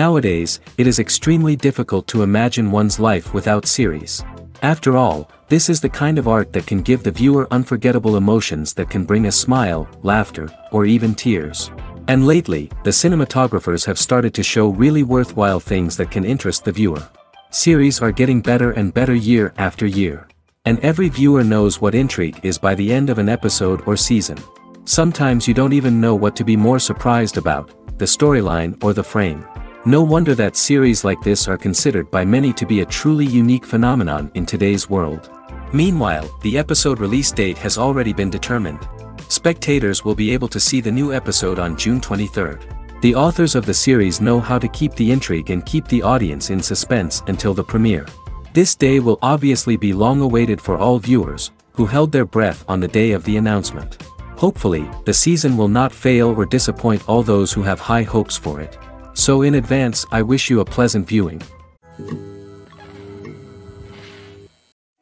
Nowadays, it is extremely difficult to imagine one's life without series. After all, this is the kind of art that can give the viewer unforgettable emotions that can bring a smile, laughter, or even tears. And lately, the cinematographers have started to show really worthwhile things that can interest the viewer. Series are getting better and better year after year. And every viewer knows what intrigue is by the end of an episode or season. Sometimes you don't even know what to be more surprised about, the storyline or the frame. No wonder that series like this are considered by many to be a truly unique phenomenon in today's world. Meanwhile, the episode release date has already been determined. Spectators will be able to see the new episode on June 23rd. The authors of the series know how to keep the intrigue and keep the audience in suspense until the premiere. This day will obviously be long awaited for all viewers, who held their breath on the day of the announcement. Hopefully, the season will not fail or disappoint all those who have high hopes for it. So in advance I wish you a pleasant viewing.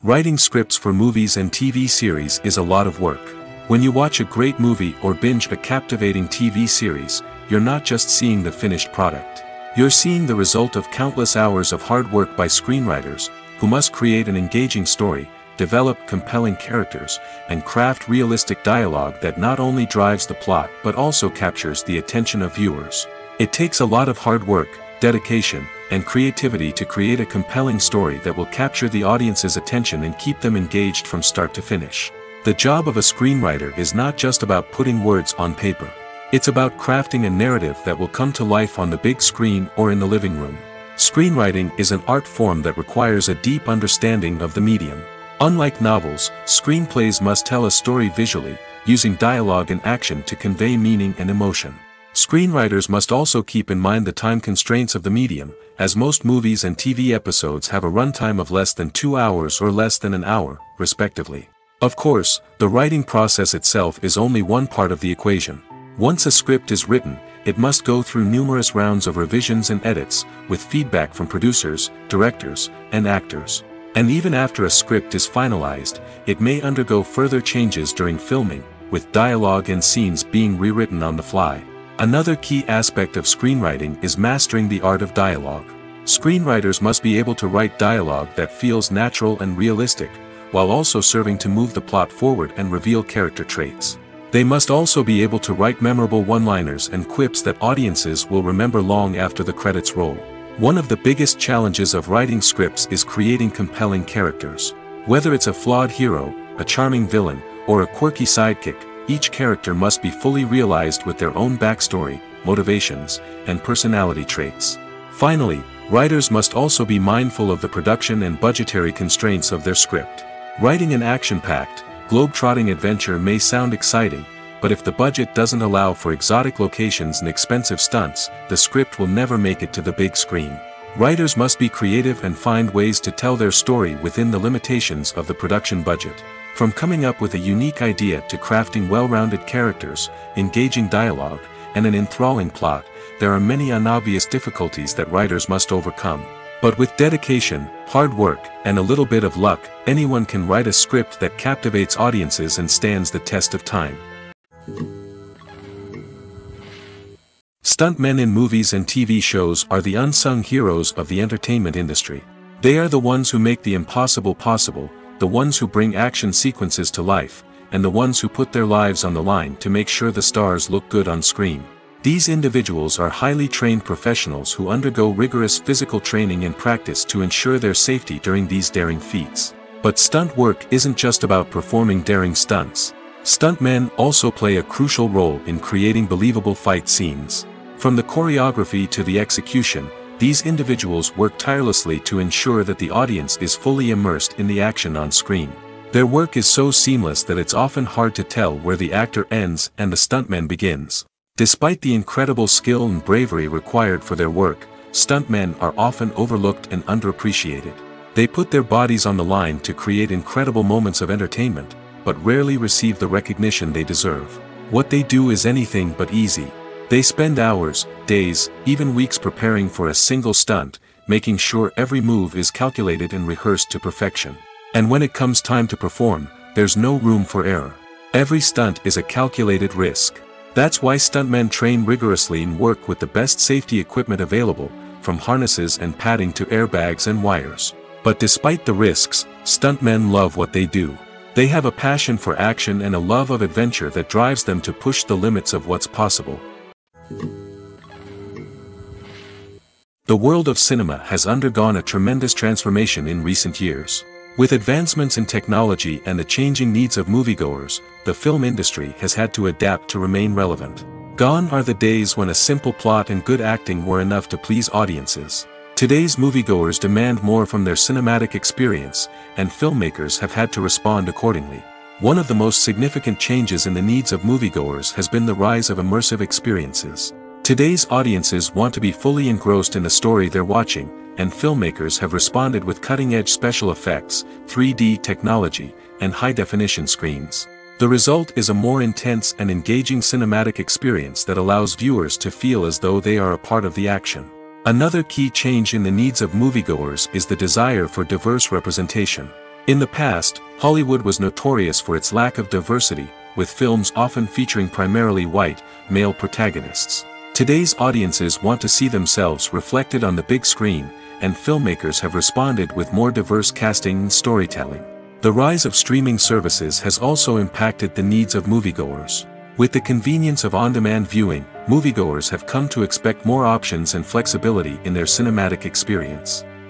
Writing scripts for movies and TV series is a lot of work. When you watch a great movie or binge a captivating TV series, you're not just seeing the finished product. You're seeing the result of countless hours of hard work by screenwriters, who must create an engaging story, develop compelling characters, and craft realistic dialogue that not only drives the plot but also captures the attention of viewers. It takes a lot of hard work, dedication, and creativity to create a compelling story that will capture the audience's attention and keep them engaged from start to finish. The job of a screenwriter is not just about putting words on paper. It's about crafting a narrative that will come to life on the big screen or in the living room. Screenwriting is an art form that requires a deep understanding of the medium. Unlike novels, screenplays must tell a story visually, using dialogue and action to convey meaning and emotion. Screenwriters must also keep in mind the time constraints of the medium, as most movies and TV episodes have a runtime of less than two hours or less than an hour, respectively. Of course, the writing process itself is only one part of the equation. Once a script is written, it must go through numerous rounds of revisions and edits, with feedback from producers, directors, and actors. And even after a script is finalized, it may undergo further changes during filming, with dialogue and scenes being rewritten on the fly. Another key aspect of screenwriting is mastering the art of dialogue. Screenwriters must be able to write dialogue that feels natural and realistic, while also serving to move the plot forward and reveal character traits. They must also be able to write memorable one-liners and quips that audiences will remember long after the credits roll. One of the biggest challenges of writing scripts is creating compelling characters. Whether it's a flawed hero, a charming villain, or a quirky sidekick, each character must be fully realized with their own backstory, motivations, and personality traits. Finally, writers must also be mindful of the production and budgetary constraints of their script. Writing an action-packed, globe-trotting adventure may sound exciting, but if the budget doesn't allow for exotic locations and expensive stunts, the script will never make it to the big screen. Writers must be creative and find ways to tell their story within the limitations of the production budget. From coming up with a unique idea to crafting well-rounded characters, engaging dialogue, and an enthralling plot, there are many unobvious difficulties that writers must overcome. But with dedication, hard work, and a little bit of luck, anyone can write a script that captivates audiences and stands the test of time. Stuntmen in movies and TV shows are the unsung heroes of the entertainment industry. They are the ones who make the impossible possible, the ones who bring action sequences to life, and the ones who put their lives on the line to make sure the stars look good on screen. These individuals are highly trained professionals who undergo rigorous physical training and practice to ensure their safety during these daring feats. But stunt work isn't just about performing daring stunts. Stuntmen also play a crucial role in creating believable fight scenes. From the choreography to the execution, these individuals work tirelessly to ensure that the audience is fully immersed in the action on screen. Their work is so seamless that it's often hard to tell where the actor ends and the stuntman begins. Despite the incredible skill and bravery required for their work, stuntmen are often overlooked and underappreciated. They put their bodies on the line to create incredible moments of entertainment, but rarely receive the recognition they deserve. What they do is anything but easy. They spend hours, days, even weeks preparing for a single stunt, making sure every move is calculated and rehearsed to perfection. And when it comes time to perform, there's no room for error. Every stunt is a calculated risk. That's why stuntmen train rigorously and work with the best safety equipment available, from harnesses and padding to airbags and wires. But despite the risks, stuntmen love what they do. They have a passion for action and a love of adventure that drives them to push the limits of what's possible. The world of cinema has undergone a tremendous transformation in recent years. With advancements in technology and the changing needs of moviegoers, the film industry has had to adapt to remain relevant. Gone are the days when a simple plot and good acting were enough to please audiences. Today's moviegoers demand more from their cinematic experience, and filmmakers have had to respond accordingly. One of the most significant changes in the needs of moviegoers has been the rise of immersive experiences. Today's audiences want to be fully engrossed in the story they're watching, and filmmakers have responded with cutting-edge special effects, 3D technology, and high-definition screens. The result is a more intense and engaging cinematic experience that allows viewers to feel as though they are a part of the action. Another key change in the needs of moviegoers is the desire for diverse representation. In the past, Hollywood was notorious for its lack of diversity, with films often featuring primarily white, male protagonists. Today's audiences want to see themselves reflected on the big screen, and filmmakers have responded with more diverse casting and storytelling. The rise of streaming services has also impacted the needs of moviegoers. With the convenience of on-demand viewing, moviegoers have come to expect more options and flexibility in their cinematic experience.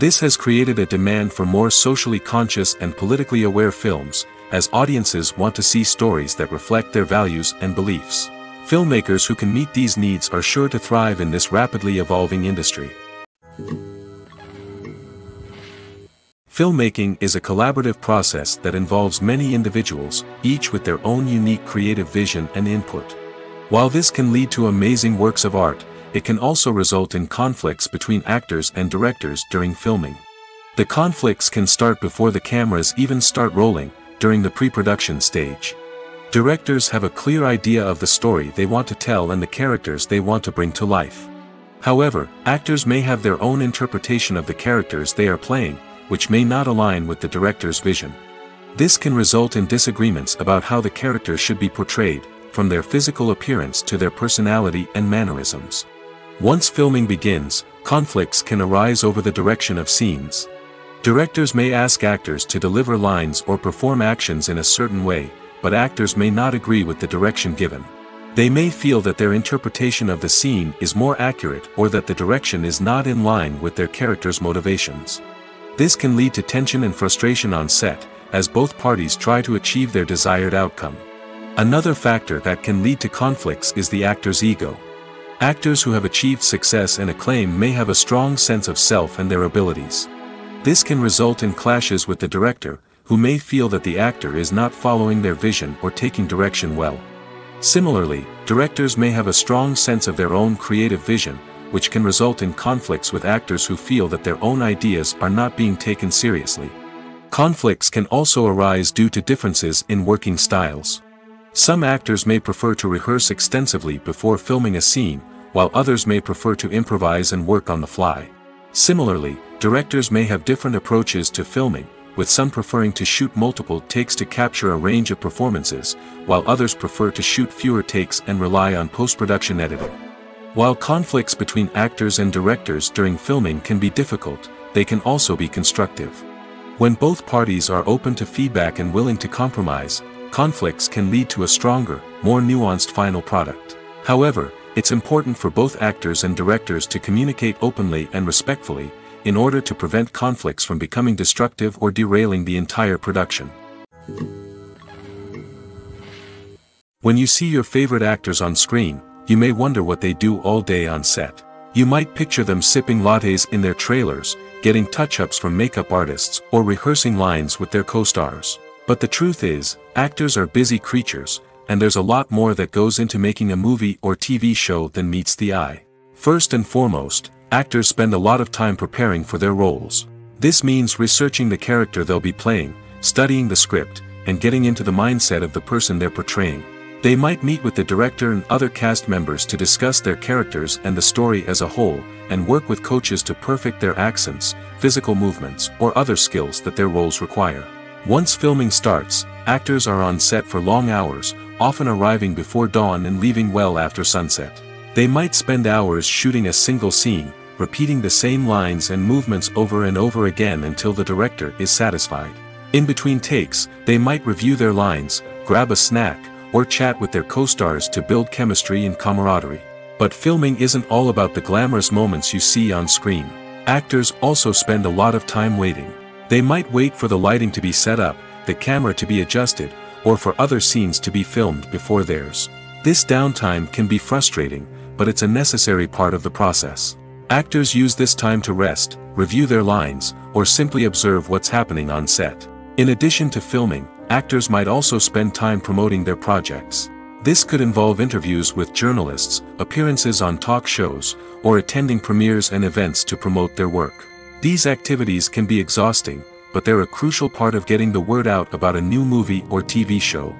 This has created a demand for more socially conscious and politically aware films, as audiences want to see stories that reflect their values and beliefs. Filmmakers who can meet these needs are sure to thrive in this rapidly evolving industry. Filmmaking is a collaborative process that involves many individuals, each with their own unique creative vision and input. While this can lead to amazing works of art, it can also result in conflicts between actors and directors during filming. The conflicts can start before the cameras even start rolling, during the pre-production stage. Directors have a clear idea of the story they want to tell and the characters they want to bring to life. However, actors may have their own interpretation of the characters they are playing, which may not align with the director's vision. This can result in disagreements about how the characters should be portrayed, from their physical appearance to their personality and mannerisms. Once filming begins, conflicts can arise over the direction of scenes. Directors may ask actors to deliver lines or perform actions in a certain way, but actors may not agree with the direction given. They may feel that their interpretation of the scene is more accurate or that the direction is not in line with their character's motivations. This can lead to tension and frustration on set, as both parties try to achieve their desired outcome. Another factor that can lead to conflicts is the actor's ego. Actors who have achieved success and acclaim may have a strong sense of self and their abilities. This can result in clashes with the director, who may feel that the actor is not following their vision or taking direction well. Similarly, directors may have a strong sense of their own creative vision, which can result in conflicts with actors who feel that their own ideas are not being taken seriously. Conflicts can also arise due to differences in working styles. Some actors may prefer to rehearse extensively before filming a scene, while others may prefer to improvise and work on the fly. Similarly, directors may have different approaches to filming, with some preferring to shoot multiple takes to capture a range of performances, while others prefer to shoot fewer takes and rely on post-production editing. While conflicts between actors and directors during filming can be difficult, they can also be constructive. When both parties are open to feedback and willing to compromise, conflicts can lead to a stronger, more nuanced final product. However, it's important for both actors and directors to communicate openly and respectfully, in order to prevent conflicts from becoming destructive or derailing the entire production. When you see your favorite actors on screen, you may wonder what they do all day on set. You might picture them sipping lattes in their trailers, getting touch-ups from makeup artists, or rehearsing lines with their co-stars. But the truth is, actors are busy creatures, and there's a lot more that goes into making a movie or TV show than meets the eye. First and foremost, actors spend a lot of time preparing for their roles. This means researching the character they'll be playing, studying the script, and getting into the mindset of the person they're portraying. They might meet with the director and other cast members to discuss their characters and the story as a whole, and work with coaches to perfect their accents, physical movements, or other skills that their roles require. Once filming starts, actors are on set for long hours, often arriving before dawn and leaving well after sunset. They might spend hours shooting a single scene, repeating the same lines and movements over and over again until the director is satisfied. In between takes, they might review their lines, grab a snack, or chat with their co-stars to build chemistry and camaraderie. But filming isn't all about the glamorous moments you see on screen. Actors also spend a lot of time waiting. They might wait for the lighting to be set up, the camera to be adjusted, or for other scenes to be filmed before theirs. This downtime can be frustrating, but it's a necessary part of the process. Actors use this time to rest, review their lines, or simply observe what's happening on set. In addition to filming, actors might also spend time promoting their projects. This could involve interviews with journalists, appearances on talk shows, or attending premieres and events to promote their work. These activities can be exhausting, but they're a crucial part of getting the word out about a new movie or TV show.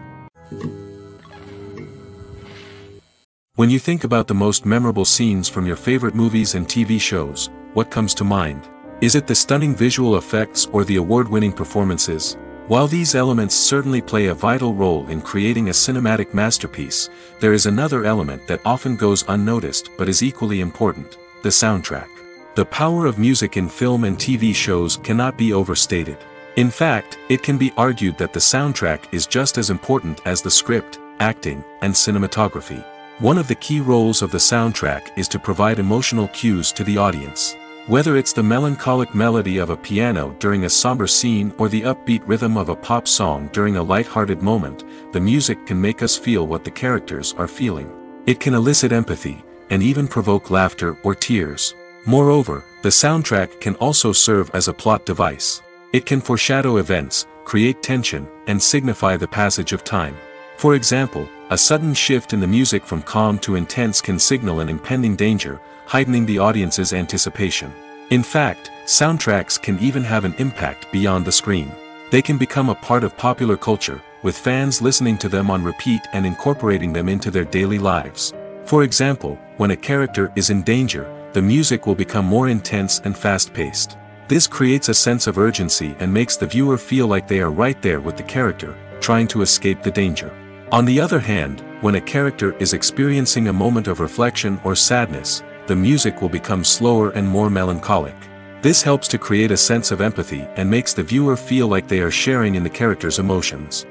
When you think about the most memorable scenes from your favorite movies and TV shows, what comes to mind? Is it the stunning visual effects or the award-winning performances? While these elements certainly play a vital role in creating a cinematic masterpiece, there is another element that often goes unnoticed but is equally important, the soundtrack. The power of music in film and TV shows cannot be overstated. In fact, it can be argued that the soundtrack is just as important as the script, acting, and cinematography. One of the key roles of the soundtrack is to provide emotional cues to the audience. Whether it's the melancholic melody of a piano during a somber scene or the upbeat rhythm of a pop song during a light-hearted moment, the music can make us feel what the characters are feeling. It can elicit empathy, and even provoke laughter or tears. Moreover, the soundtrack can also serve as a plot device. It can foreshadow events, create tension, and signify the passage of time. For example, a sudden shift in the music from calm to intense can signal an impending danger, heightening the audience's anticipation. In fact, soundtracks can even have an impact beyond the screen. They can become a part of popular culture, with fans listening to them on repeat and incorporating them into their daily lives. For example, when a character is in danger, the music will become more intense and fast-paced. This creates a sense of urgency and makes the viewer feel like they are right there with the character, trying to escape the danger. On the other hand, when a character is experiencing a moment of reflection or sadness, the music will become slower and more melancholic. This helps to create a sense of empathy and makes the viewer feel like they are sharing in the character's emotions.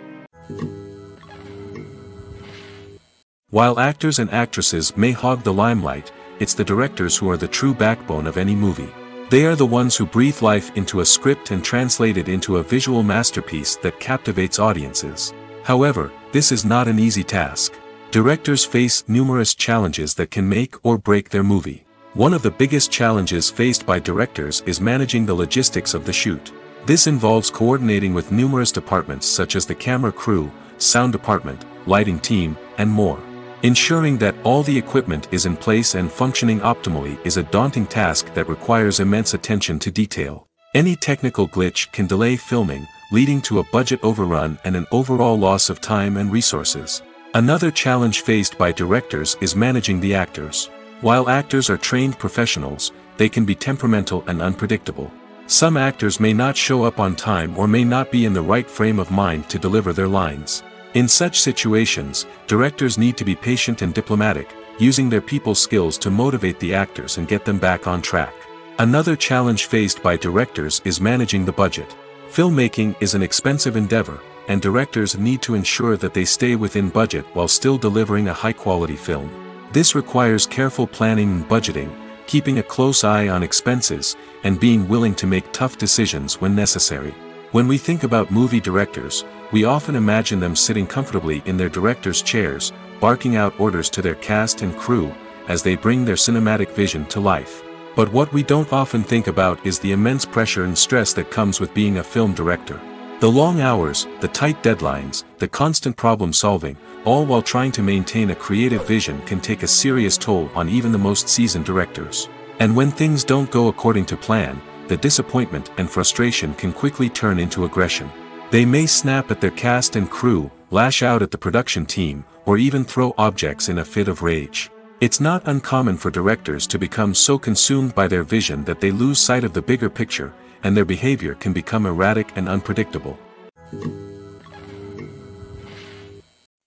While actors and actresses may hog the limelight, it's the directors who are the true backbone of any movie. They are the ones who breathe life into a script and translate it into a visual masterpiece that captivates audiences. However, this is not an easy task. Directors face numerous challenges that can make or break their movie. One of the biggest challenges faced by directors is managing the logistics of the shoot. This involves coordinating with numerous departments such as the camera crew, sound department, lighting team, and more. Ensuring that all the equipment is in place and functioning optimally is a daunting task that requires immense attention to detail. Any technical glitch can delay filming, leading to a budget overrun and an overall loss of time and resources. Another challenge faced by directors is managing the actors. While actors are trained professionals, they can be temperamental and unpredictable. Some actors may not show up on time or may not be in the right frame of mind to deliver their lines. In such situations, directors need to be patient and diplomatic, using their people skills to motivate the actors and get them back on track. Another challenge faced by directors is managing the budget. Filmmaking is an expensive endeavor, and directors need to ensure that they stay within budget while still delivering a high-quality film. This requires careful planning and budgeting, keeping a close eye on expenses, and being willing to make tough decisions when necessary. When we think about movie directors, we often imagine them sitting comfortably in their director's chairs, barking out orders to their cast and crew, as they bring their cinematic vision to life. But what we don't often think about is the immense pressure and stress that comes with being a film director. The long hours, the tight deadlines, the constant problem solving, all while trying to maintain a creative vision can take a serious toll on even the most seasoned directors. And when things don't go according to plan, the disappointment and frustration can quickly turn into aggression. They may snap at their cast and crew, lash out at the production team, or even throw objects in a fit of rage. It's not uncommon for directors to become so consumed by their vision that they lose sight of the bigger picture, and their behavior can become erratic and unpredictable.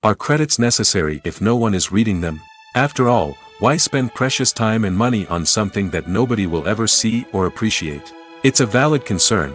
Are credits necessary if no one is reading them? After all, why spend precious time and money on something that nobody will ever see or appreciate? It's a valid concern,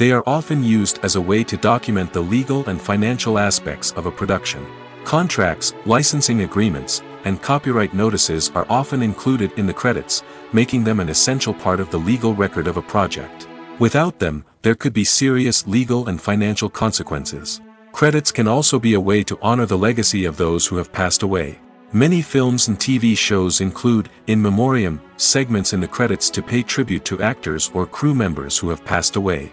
They are often used as a way to document the legal and financial aspects of a production. Contracts, licensing agreements, and copyright notices are often included in the credits, making them an essential part of the legal record of a project. Without them, there could be serious legal and financial consequences. Credits can also be a way to honor the legacy of those who have passed away. Many films and TV shows include, in memoriam, segments in the credits to pay tribute to actors or crew members who have passed away.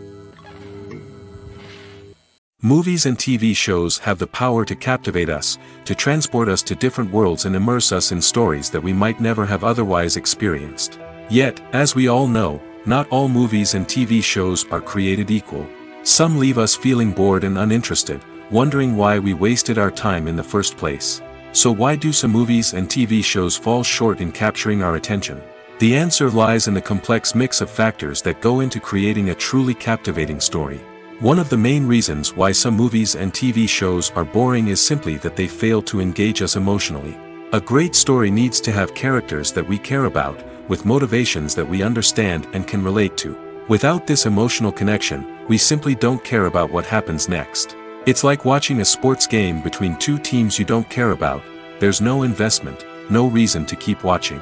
Movies and TV shows have the power to captivate us, to transport us to different worlds and immerse us in stories that we might never have otherwise experienced. Yet, as we all know, not all movies and TV shows are created equal. Some leave us feeling bored and uninterested, wondering why we wasted our time in the first place. So why do some movies and TV shows fall short in capturing our attention? The answer lies in the complex mix of factors that go into creating a truly captivating story. One of the main reasons why some movies and TV shows are boring is simply that they fail to engage us emotionally. A great story needs to have characters that we care about, with motivations that we understand and can relate to. Without this emotional connection, we simply don't care about what happens next. It's like watching a sports game between two teams you don't care about, there's no investment, no reason to keep watching.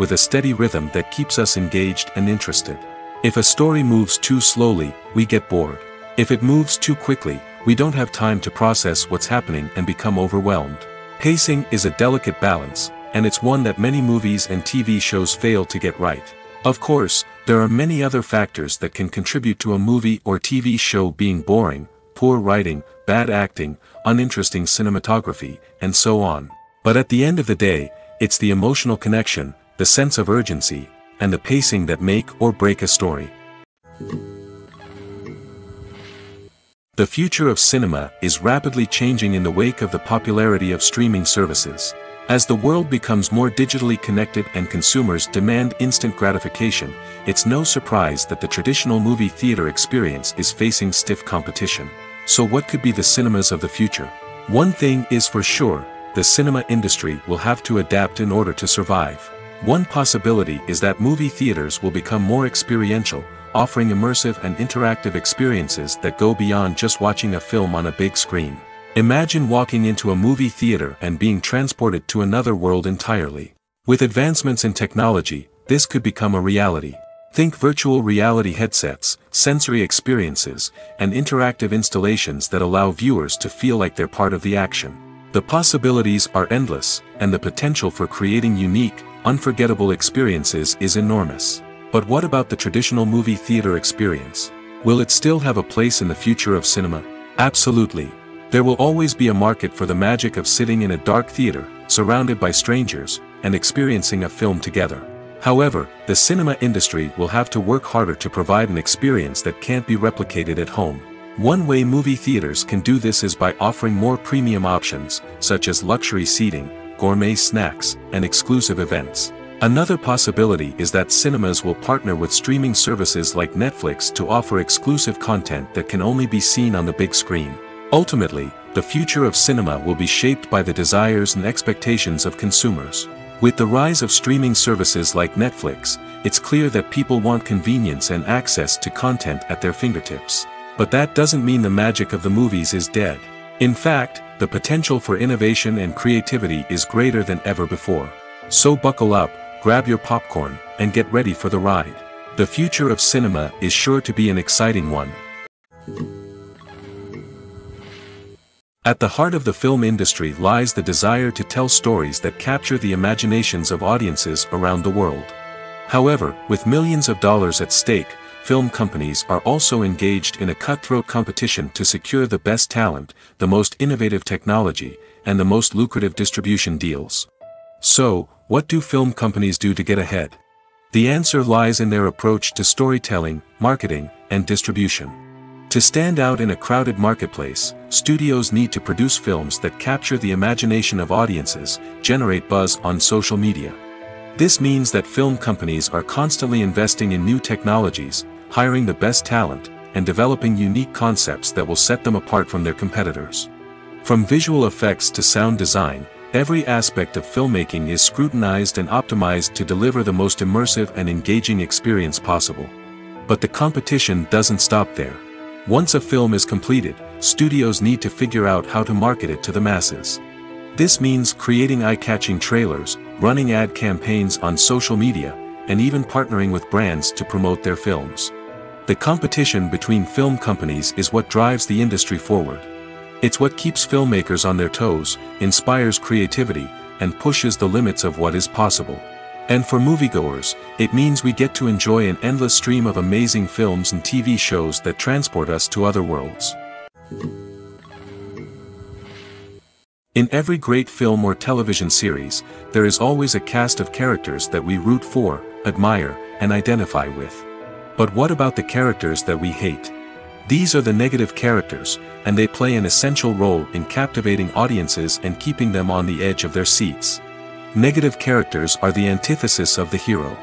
with a steady rhythm that keeps us engaged and interested. If a story moves too slowly, we get bored. If it moves too quickly, we don't have time to process what's happening and become overwhelmed. Pacing is a delicate balance, and it's one that many movies and TV shows fail to get right. Of course, there are many other factors that can contribute to a movie or TV show being boring, poor writing, bad acting, uninteresting cinematography, and so on. But at the end of the day, it's the emotional connection, the sense of urgency, and the pacing that make or break a story. The future of cinema is rapidly changing in the wake of the popularity of streaming services. As the world becomes more digitally connected and consumers demand instant gratification, it's no surprise that the traditional movie theater experience is facing stiff competition. So what could be the cinemas of the future? One thing is for sure, the cinema industry will have to adapt in order to survive. One possibility is that movie theaters will become more experiential, offering immersive and interactive experiences that go beyond just watching a film on a big screen. Imagine walking into a movie theater and being transported to another world entirely. With advancements in technology, this could become a reality. Think virtual reality headsets, sensory experiences, and interactive installations that allow viewers to feel like they're part of the action. The possibilities are endless, and the potential for creating unique, unforgettable experiences is enormous. But what about the traditional movie theater experience? Will it still have a place in the future of cinema? Absolutely. There will always be a market for the magic of sitting in a dark theater, surrounded by strangers, and experiencing a film together. However, the cinema industry will have to work harder to provide an experience that can't be replicated at home. One way movie theaters can do this is by offering more premium options, such as luxury seating, gourmet snacks, and exclusive events. Another possibility is that cinemas will partner with streaming services like Netflix to offer exclusive content that can only be seen on the big screen. Ultimately, the future of cinema will be shaped by the desires and expectations of consumers. With the rise of streaming services like Netflix, it's clear that people want convenience and access to content at their fingertips. But that doesn't mean the magic of the movies is dead. In fact, the potential for innovation and creativity is greater than ever before. So buckle up, grab your popcorn, and get ready for the ride. The future of cinema is sure to be an exciting one. At the heart of the film industry lies the desire to tell stories that capture the imaginations of audiences around the world. However, with millions of dollars at stake, film companies are also engaged in a cutthroat competition to secure the best talent, the most innovative technology, and the most lucrative distribution deals. So, what do film companies do to get ahead? The answer lies in their approach to storytelling, marketing, and distribution. To stand out in a crowded marketplace, studios need to produce films that capture the imagination of audiences, generate buzz on social media. This means that film companies are constantly investing in new technologies, hiring the best talent, and developing unique concepts that will set them apart from their competitors. From visual effects to sound design, Every aspect of filmmaking is scrutinized and optimized to deliver the most immersive and engaging experience possible. But the competition doesn't stop there. Once a film is completed, studios need to figure out how to market it to the masses. This means creating eye-catching trailers, running ad campaigns on social media, and even partnering with brands to promote their films. The competition between film companies is what drives the industry forward. It's what keeps filmmakers on their toes, inspires creativity, and pushes the limits of what is possible. And for moviegoers, it means we get to enjoy an endless stream of amazing films and TV shows that transport us to other worlds. In every great film or television series, there is always a cast of characters that we root for, admire, and identify with. But what about the characters that we hate? These are the negative characters, and they play an essential role in captivating audiences and keeping them on the edge of their seats. Negative characters are the antithesis of the hero.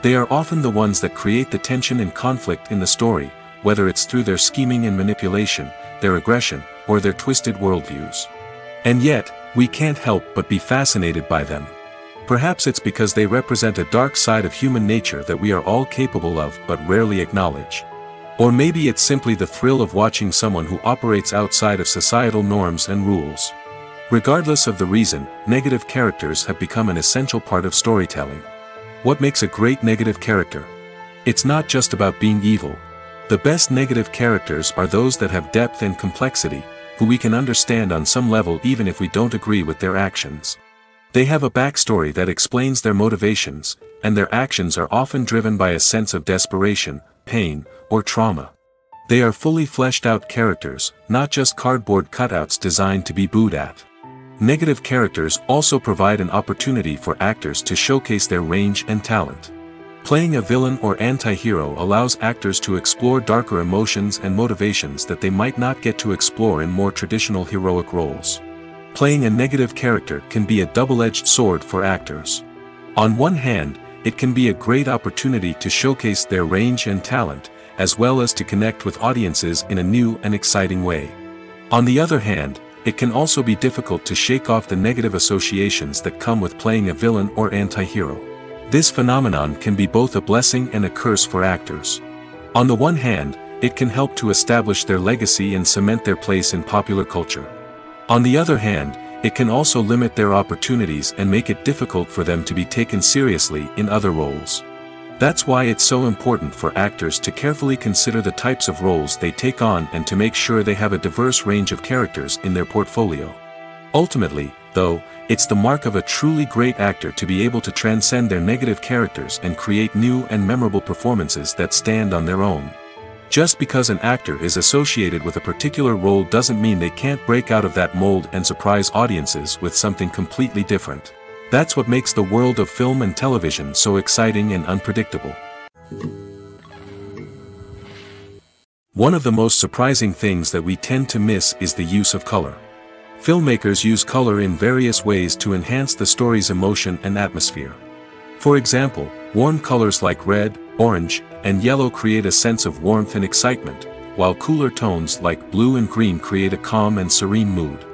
They are often the ones that create the tension and conflict in the story, whether it's through their scheming and manipulation, their aggression, or their twisted worldviews. And yet, we can't help but be fascinated by them. Perhaps it's because they represent a dark side of human nature that we are all capable of but rarely acknowledge. Or maybe it's simply the thrill of watching someone who operates outside of societal norms and rules. Regardless of the reason, negative characters have become an essential part of storytelling. What makes a great negative character? It's not just about being evil. The best negative characters are those that have depth and complexity, who we can understand on some level even if we don't agree with their actions. They have a backstory that explains their motivations, and their actions are often driven by a sense of desperation, pain, or trauma. They are fully fleshed out characters, not just cardboard cutouts designed to be booed at. Negative characters also provide an opportunity for actors to showcase their range and talent. Playing a villain or anti-hero allows actors to explore darker emotions and motivations that they might not get to explore in more traditional heroic roles. Playing a negative character can be a double-edged sword for actors. On one hand, it can be a great opportunity to showcase their range and talent, as well as to connect with audiences in a new and exciting way. On the other hand, it can also be difficult to shake off the negative associations that come with playing a villain or anti-hero. This phenomenon can be both a blessing and a curse for actors. On the one hand, it can help to establish their legacy and cement their place in popular culture. On the other hand, it can also limit their opportunities and make it difficult for them to be taken seriously in other roles. That's why it's so important for actors to carefully consider the types of roles they take on and to make sure they have a diverse range of characters in their portfolio. Ultimately, though, it's the mark of a truly great actor to be able to transcend their negative characters and create new and memorable performances that stand on their own. Just because an actor is associated with a particular role doesn't mean they can't break out of that mold and surprise audiences with something completely different. That's what makes the world of film and television so exciting and unpredictable. One of the most surprising things that we tend to miss is the use of color. Filmmakers use color in various ways to enhance the story's emotion and atmosphere. For example, warm colors like red, orange, and yellow create a sense of warmth and excitement, while cooler tones like blue and green create a calm and serene mood.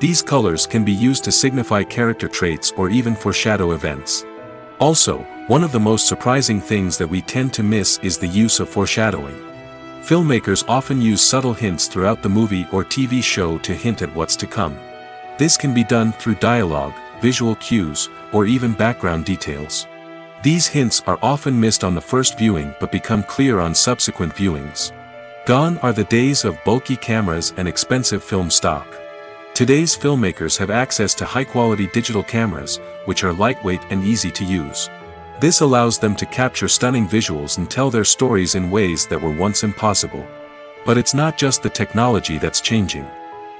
These colors can be used to signify character traits or even foreshadow events. Also, one of the most surprising things that we tend to miss is the use of foreshadowing. Filmmakers often use subtle hints throughout the movie or TV show to hint at what's to come. This can be done through dialogue, visual cues, or even background details. These hints are often missed on the first viewing but become clear on subsequent viewings. Gone are the days of bulky cameras and expensive film stock. Today's filmmakers have access to high-quality digital cameras, which are lightweight and easy to use. This allows them to capture stunning visuals and tell their stories in ways that were once impossible. But it's not just the technology that's changing.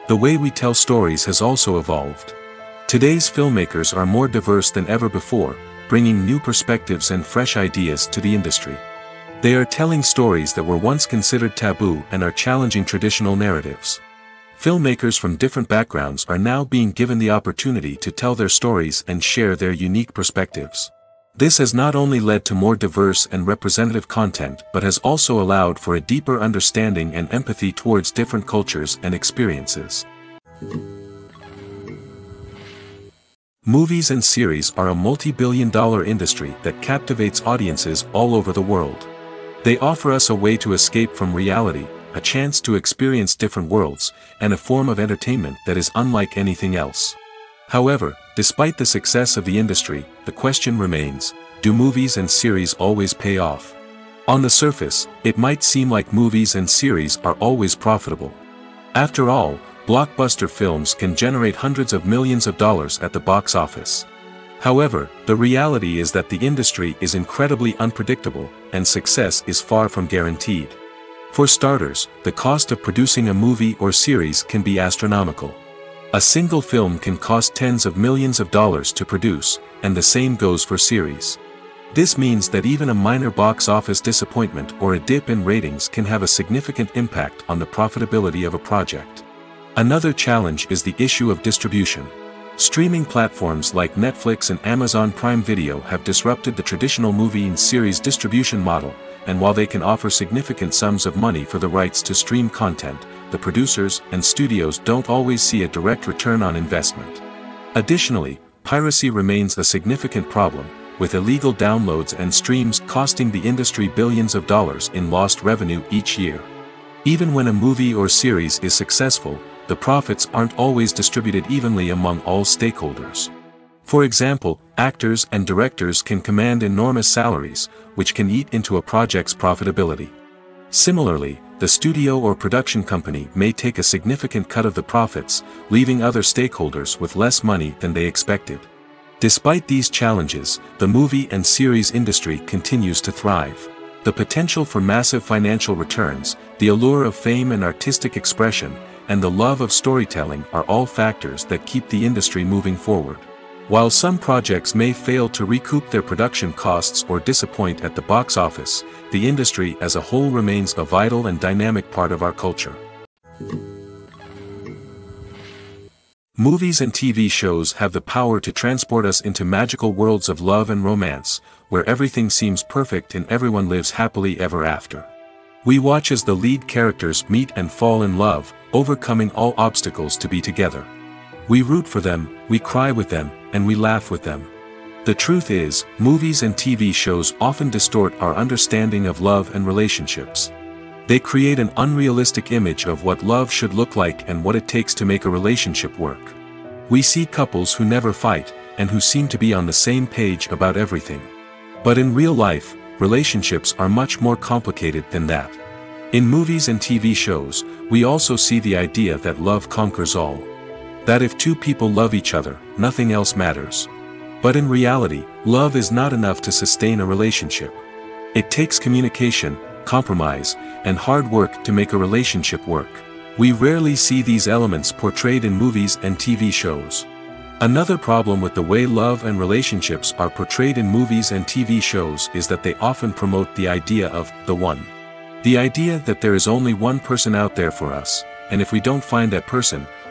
The way we tell stories has also evolved. Today's filmmakers are more diverse than ever before, bringing new perspectives and fresh ideas to the industry. They are telling stories that were once considered taboo and are challenging traditional narratives. Filmmakers from different backgrounds are now being given the opportunity to tell their stories and share their unique perspectives. This has not only led to more diverse and representative content but has also allowed for a deeper understanding and empathy towards different cultures and experiences. Movies and series are a multi-billion dollar industry that captivates audiences all over the world. They offer us a way to escape from reality, a chance to experience different worlds, and a form of entertainment that is unlike anything else. However, despite the success of the industry, the question remains, do movies and series always pay off? On the surface, it might seem like movies and series are always profitable. After all, blockbuster films can generate hundreds of millions of dollars at the box office. However, the reality is that the industry is incredibly unpredictable, and success is far from guaranteed. For starters, the cost of producing a movie or series can be astronomical. A single film can cost tens of millions of dollars to produce, and the same goes for series. This means that even a minor box office disappointment or a dip in ratings can have a significant impact on the profitability of a project. Another challenge is the issue of distribution. Streaming platforms like Netflix and Amazon Prime Video have disrupted the traditional movie and series distribution model, and while they can offer significant sums of money for the rights to stream content, the producers and studios don't always see a direct return on investment. Additionally, piracy remains a significant problem, with illegal downloads and streams costing the industry billions of dollars in lost revenue each year. Even when a movie or series is successful, the profits aren't always distributed evenly among all stakeholders. For example, actors and directors can command enormous salaries, which can eat into a project's profitability. Similarly, the studio or production company may take a significant cut of the profits, leaving other stakeholders with less money than they expected. Despite these challenges, the movie and series industry continues to thrive. The potential for massive financial returns, the allure of fame and artistic expression, and the love of storytelling are all factors that keep the industry moving forward. While some projects may fail to recoup their production costs or disappoint at the box office, the industry as a whole remains a vital and dynamic part of our culture. Movies and TV shows have the power to transport us into magical worlds of love and romance, where everything seems perfect and everyone lives happily ever after. We watch as the lead characters meet and fall in love, overcoming all obstacles to be together. We root for them, we cry with them, and we laugh with them. The truth is, movies and TV shows often distort our understanding of love and relationships. They create an unrealistic image of what love should look like and what it takes to make a relationship work. We see couples who never fight, and who seem to be on the same page about everything. But in real life, relationships are much more complicated than that. In movies and TV shows, we also see the idea that love conquers all. That if two people love each other, nothing else matters. But in reality, love is not enough to sustain a relationship. It takes communication, compromise, and hard work to make a relationship work. We rarely see these elements portrayed in movies and TV shows. Another problem with the way love and relationships are portrayed in movies and TV shows is that they often promote the idea of the one. The idea that there is only one person out there for us, and if we don't find that person,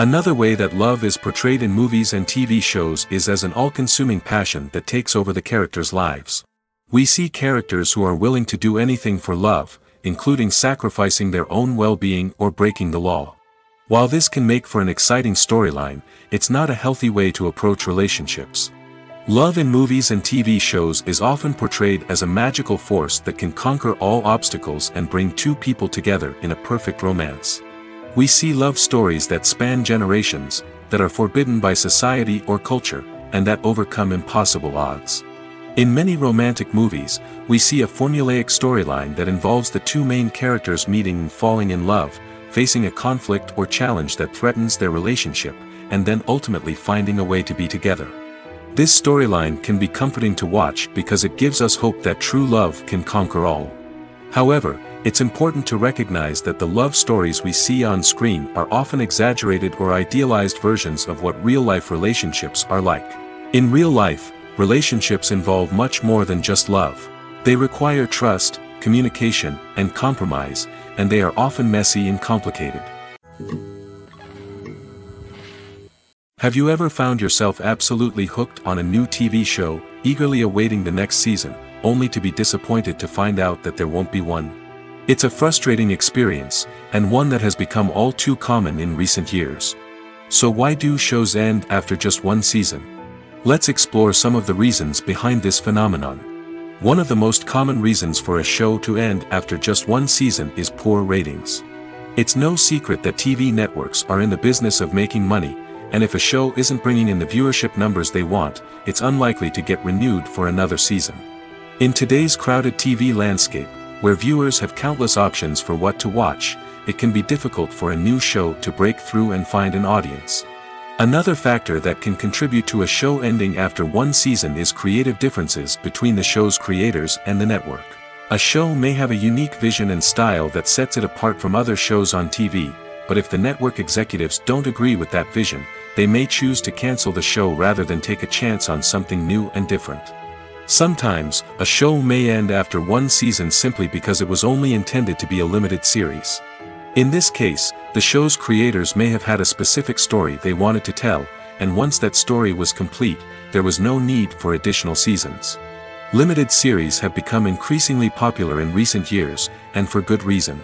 Another way that love is portrayed in movies and TV shows is as an all-consuming passion that takes over the characters' lives. We see characters who are willing to do anything for love, including sacrificing their own well-being or breaking the law. While this can make for an exciting storyline, it's not a healthy way to approach relationships. Love in movies and TV shows is often portrayed as a magical force that can conquer all obstacles and bring two people together in a perfect romance. We see love stories that span generations, that are forbidden by society or culture, and that overcome impossible odds. In many romantic movies, we see a formulaic storyline that involves the two main characters meeting and falling in love, facing a conflict or challenge that threatens their relationship, and then ultimately finding a way to be together. This storyline can be comforting to watch because it gives us hope that true love can conquer all. However, it's important to recognize that the love stories we see on screen are often exaggerated or idealized versions of what real-life relationships are like. In real life, relationships involve much more than just love. They require trust, communication, and compromise, and they are often messy and complicated. Have you ever found yourself absolutely hooked on a new TV show, eagerly awaiting the next season, only to be disappointed to find out that there won't be one? It's a frustrating experience, and one that has become all too common in recent years. So why do shows end after just one season? Let's explore some of the reasons behind this phenomenon. One of the most common reasons for a show to end after just one season is poor ratings. It's no secret that TV networks are in the business of making money, and if a show isn't bringing in the viewership numbers they want, it's unlikely to get renewed for another season. In today's crowded TV landscape, where viewers have countless options for what to watch, it can be difficult for a new show to break through and find an audience. Another factor that can contribute to a show ending after one season is creative differences between the show's creators and the network. A show may have a unique vision and style that sets it apart from other shows on TV, but if the network executives don't agree with that vision, they may choose to cancel the show rather than take a chance on something new and different. Sometimes, a show may end after one season simply because it was only intended to be a limited series. In this case, the show's creators may have had a specific story they wanted to tell, and once that story was complete, there was no need for additional seasons. Limited series have become increasingly popular in recent years, and for good reason.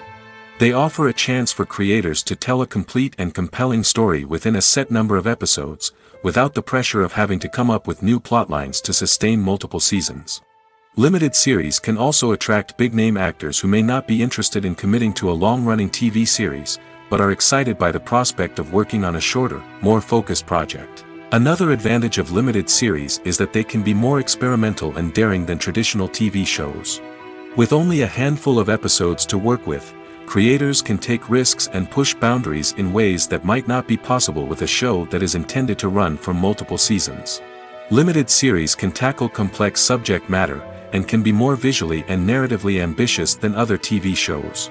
They offer a chance for creators to tell a complete and compelling story within a set number of episodes, without the pressure of having to come up with new plotlines to sustain multiple seasons. Limited series can also attract big-name actors who may not be interested in committing to a long-running TV series, but are excited by the prospect of working on a shorter, more focused project. Another advantage of limited series is that they can be more experimental and daring than traditional TV shows. With only a handful of episodes to work with, creators can take risks and push boundaries in ways that might not be possible with a show that is intended to run for multiple seasons. Limited series can tackle complex subject matter, and can be more visually and narratively ambitious than other TV shows.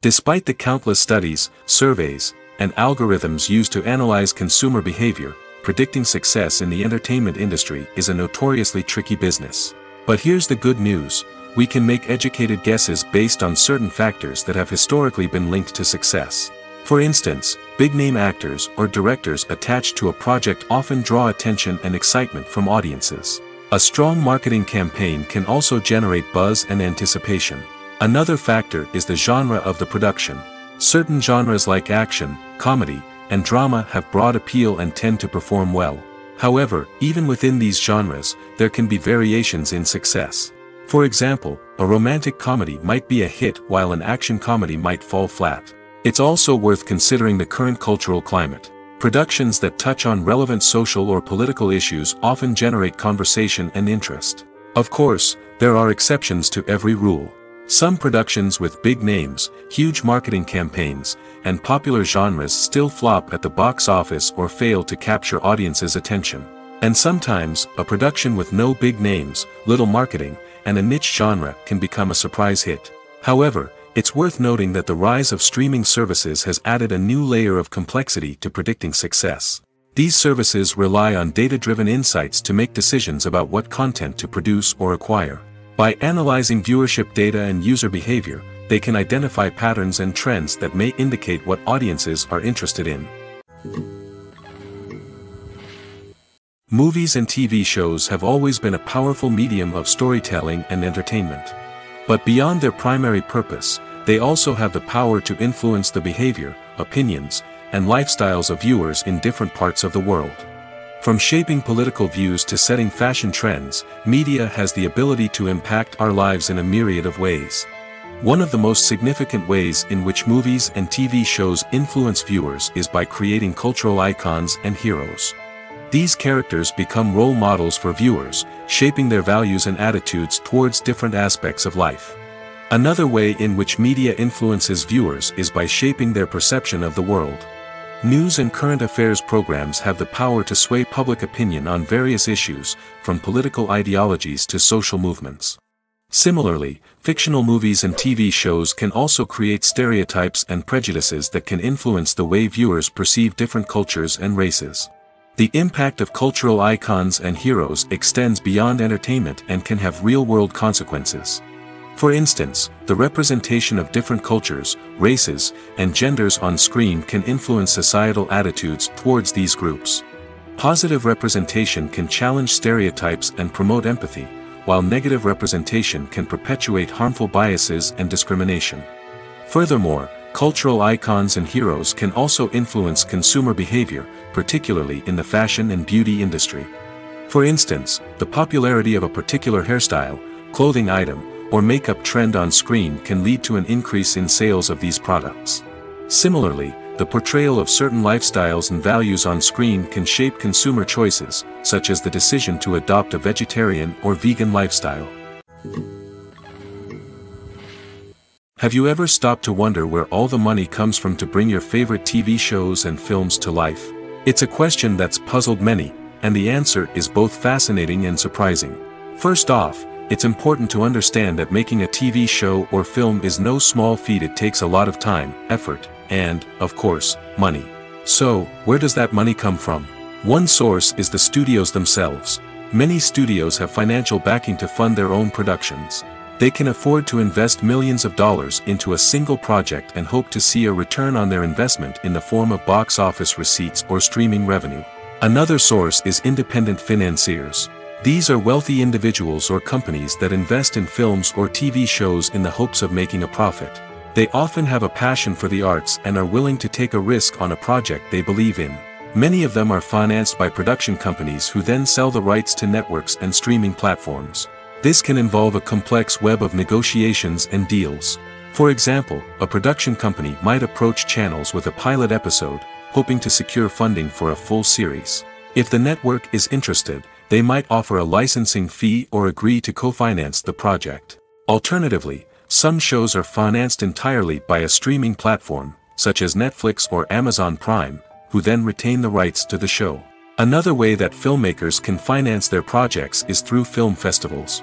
Despite the countless studies, surveys, and algorithms used to analyze consumer behavior, predicting success in the entertainment industry is a notoriously tricky business. But here's the good news, we can make educated guesses based on certain factors that have historically been linked to success. For instance, big-name actors or directors attached to a project often draw attention and excitement from audiences. A strong marketing campaign can also generate buzz and anticipation. Another factor is the genre of the production. Certain genres like action, comedy, and drama have broad appeal and tend to perform well. However, even within these genres, there can be variations in success. For example, a romantic comedy might be a hit while an action comedy might fall flat. It's also worth considering the current cultural climate. Productions that touch on relevant social or political issues often generate conversation and interest. Of course, there are exceptions to every rule. Some productions with big names, huge marketing campaigns, and popular genres still flop at the box office or fail to capture audiences' attention. And sometimes, a production with no big names, little marketing, and a niche genre can become a surprise hit. However, it's worth noting that the rise of streaming services has added a new layer of complexity to predicting success. These services rely on data-driven insights to make decisions about what content to produce or acquire. By analyzing viewership data and user behavior, they can identify patterns and trends that may indicate what audiences are interested in. Movies and TV shows have always been a powerful medium of storytelling and entertainment. But beyond their primary purpose, they also have the power to influence the behavior, opinions, and lifestyles of viewers in different parts of the world. From shaping political views to setting fashion trends, media has the ability to impact our lives in a myriad of ways. One of the most significant ways in which movies and TV shows influence viewers is by creating cultural icons and heroes. These characters become role models for viewers, shaping their values and attitudes towards different aspects of life. Another way in which media influences viewers is by shaping their perception of the world. News and current affairs programs have the power to sway public opinion on various issues, from political ideologies to social movements. Similarly, fictional movies and TV shows can also create stereotypes and prejudices that can influence the way viewers perceive different cultures and races. The impact of cultural icons and heroes extends beyond entertainment and can have real-world consequences. For instance, the representation of different cultures, races, and genders on screen can influence societal attitudes towards these groups. Positive representation can challenge stereotypes and promote empathy, while negative representation can perpetuate harmful biases and discrimination. Furthermore, cultural icons and heroes can also influence consumer behavior, particularly in the fashion and beauty industry. For instance, the popularity of a particular hairstyle, clothing item, or makeup trend on screen can lead to an increase in sales of these products. Similarly, the portrayal of certain lifestyles and values on screen can shape consumer choices, such as the decision to adopt a vegetarian or vegan lifestyle. Have you ever stopped to wonder where all the money comes from to bring your favorite TV shows and films to life? It's a question that's puzzled many, and the answer is both fascinating and surprising. First off, it's important to understand that making a TV show or film is no small feat it takes a lot of time, effort, and, of course, money. So, where does that money come from? One source is the studios themselves. Many studios have financial backing to fund their own productions. They can afford to invest millions of dollars into a single project and hope to see a return on their investment in the form of box office receipts or streaming revenue. Another source is independent financiers. These are wealthy individuals or companies that invest in films or TV shows in the hopes of making a profit. They often have a passion for the arts and are willing to take a risk on a project they believe in. Many of them are financed by production companies who then sell the rights to networks and streaming platforms. This can involve a complex web of negotiations and deals. For example, a production company might approach channels with a pilot episode, hoping to secure funding for a full series. If the network is interested, they might offer a licensing fee or agree to co-finance the project. Alternatively, some shows are financed entirely by a streaming platform, such as Netflix or Amazon Prime, who then retain the rights to the show. Another way that filmmakers can finance their projects is through film festivals.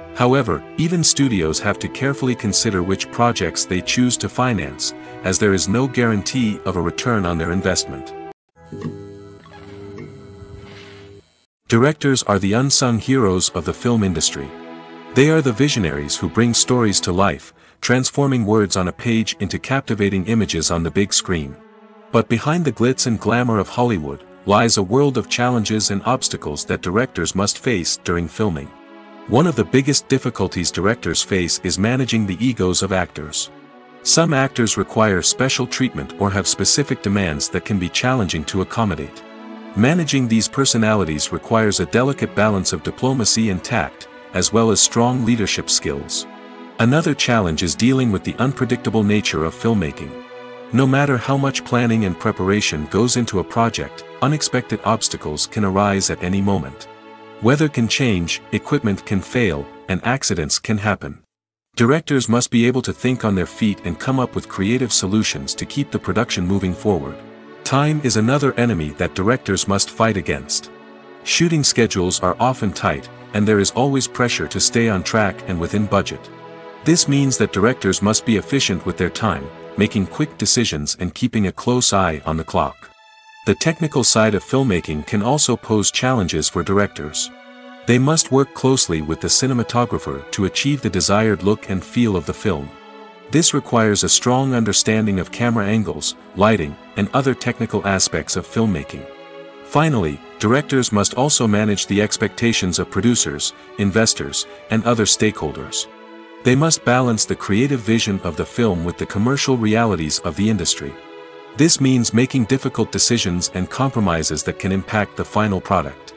However, even studios have to carefully consider which projects they choose to finance, as there is no guarantee of a return on their investment. Directors are the unsung heroes of the film industry. They are the visionaries who bring stories to life, transforming words on a page into captivating images on the big screen. But behind the glitz and glamour of Hollywood, lies a world of challenges and obstacles that directors must face during filming. One of the biggest difficulties directors face is managing the egos of actors. Some actors require special treatment or have specific demands that can be challenging to accommodate. Managing these personalities requires a delicate balance of diplomacy and tact, as well as strong leadership skills. Another challenge is dealing with the unpredictable nature of filmmaking. No matter how much planning and preparation goes into a project, unexpected obstacles can arise at any moment. Weather can change, equipment can fail, and accidents can happen. Directors must be able to think on their feet and come up with creative solutions to keep the production moving forward. Time is another enemy that directors must fight against. Shooting schedules are often tight, and there is always pressure to stay on track and within budget. This means that directors must be efficient with their time, making quick decisions and keeping a close eye on the clock. The technical side of filmmaking can also pose challenges for directors. They must work closely with the cinematographer to achieve the desired look and feel of the film. This requires a strong understanding of camera angles, lighting, and other technical aspects of filmmaking. Finally, directors must also manage the expectations of producers, investors, and other stakeholders. They must balance the creative vision of the film with the commercial realities of the industry. This means making difficult decisions and compromises that can impact the final product.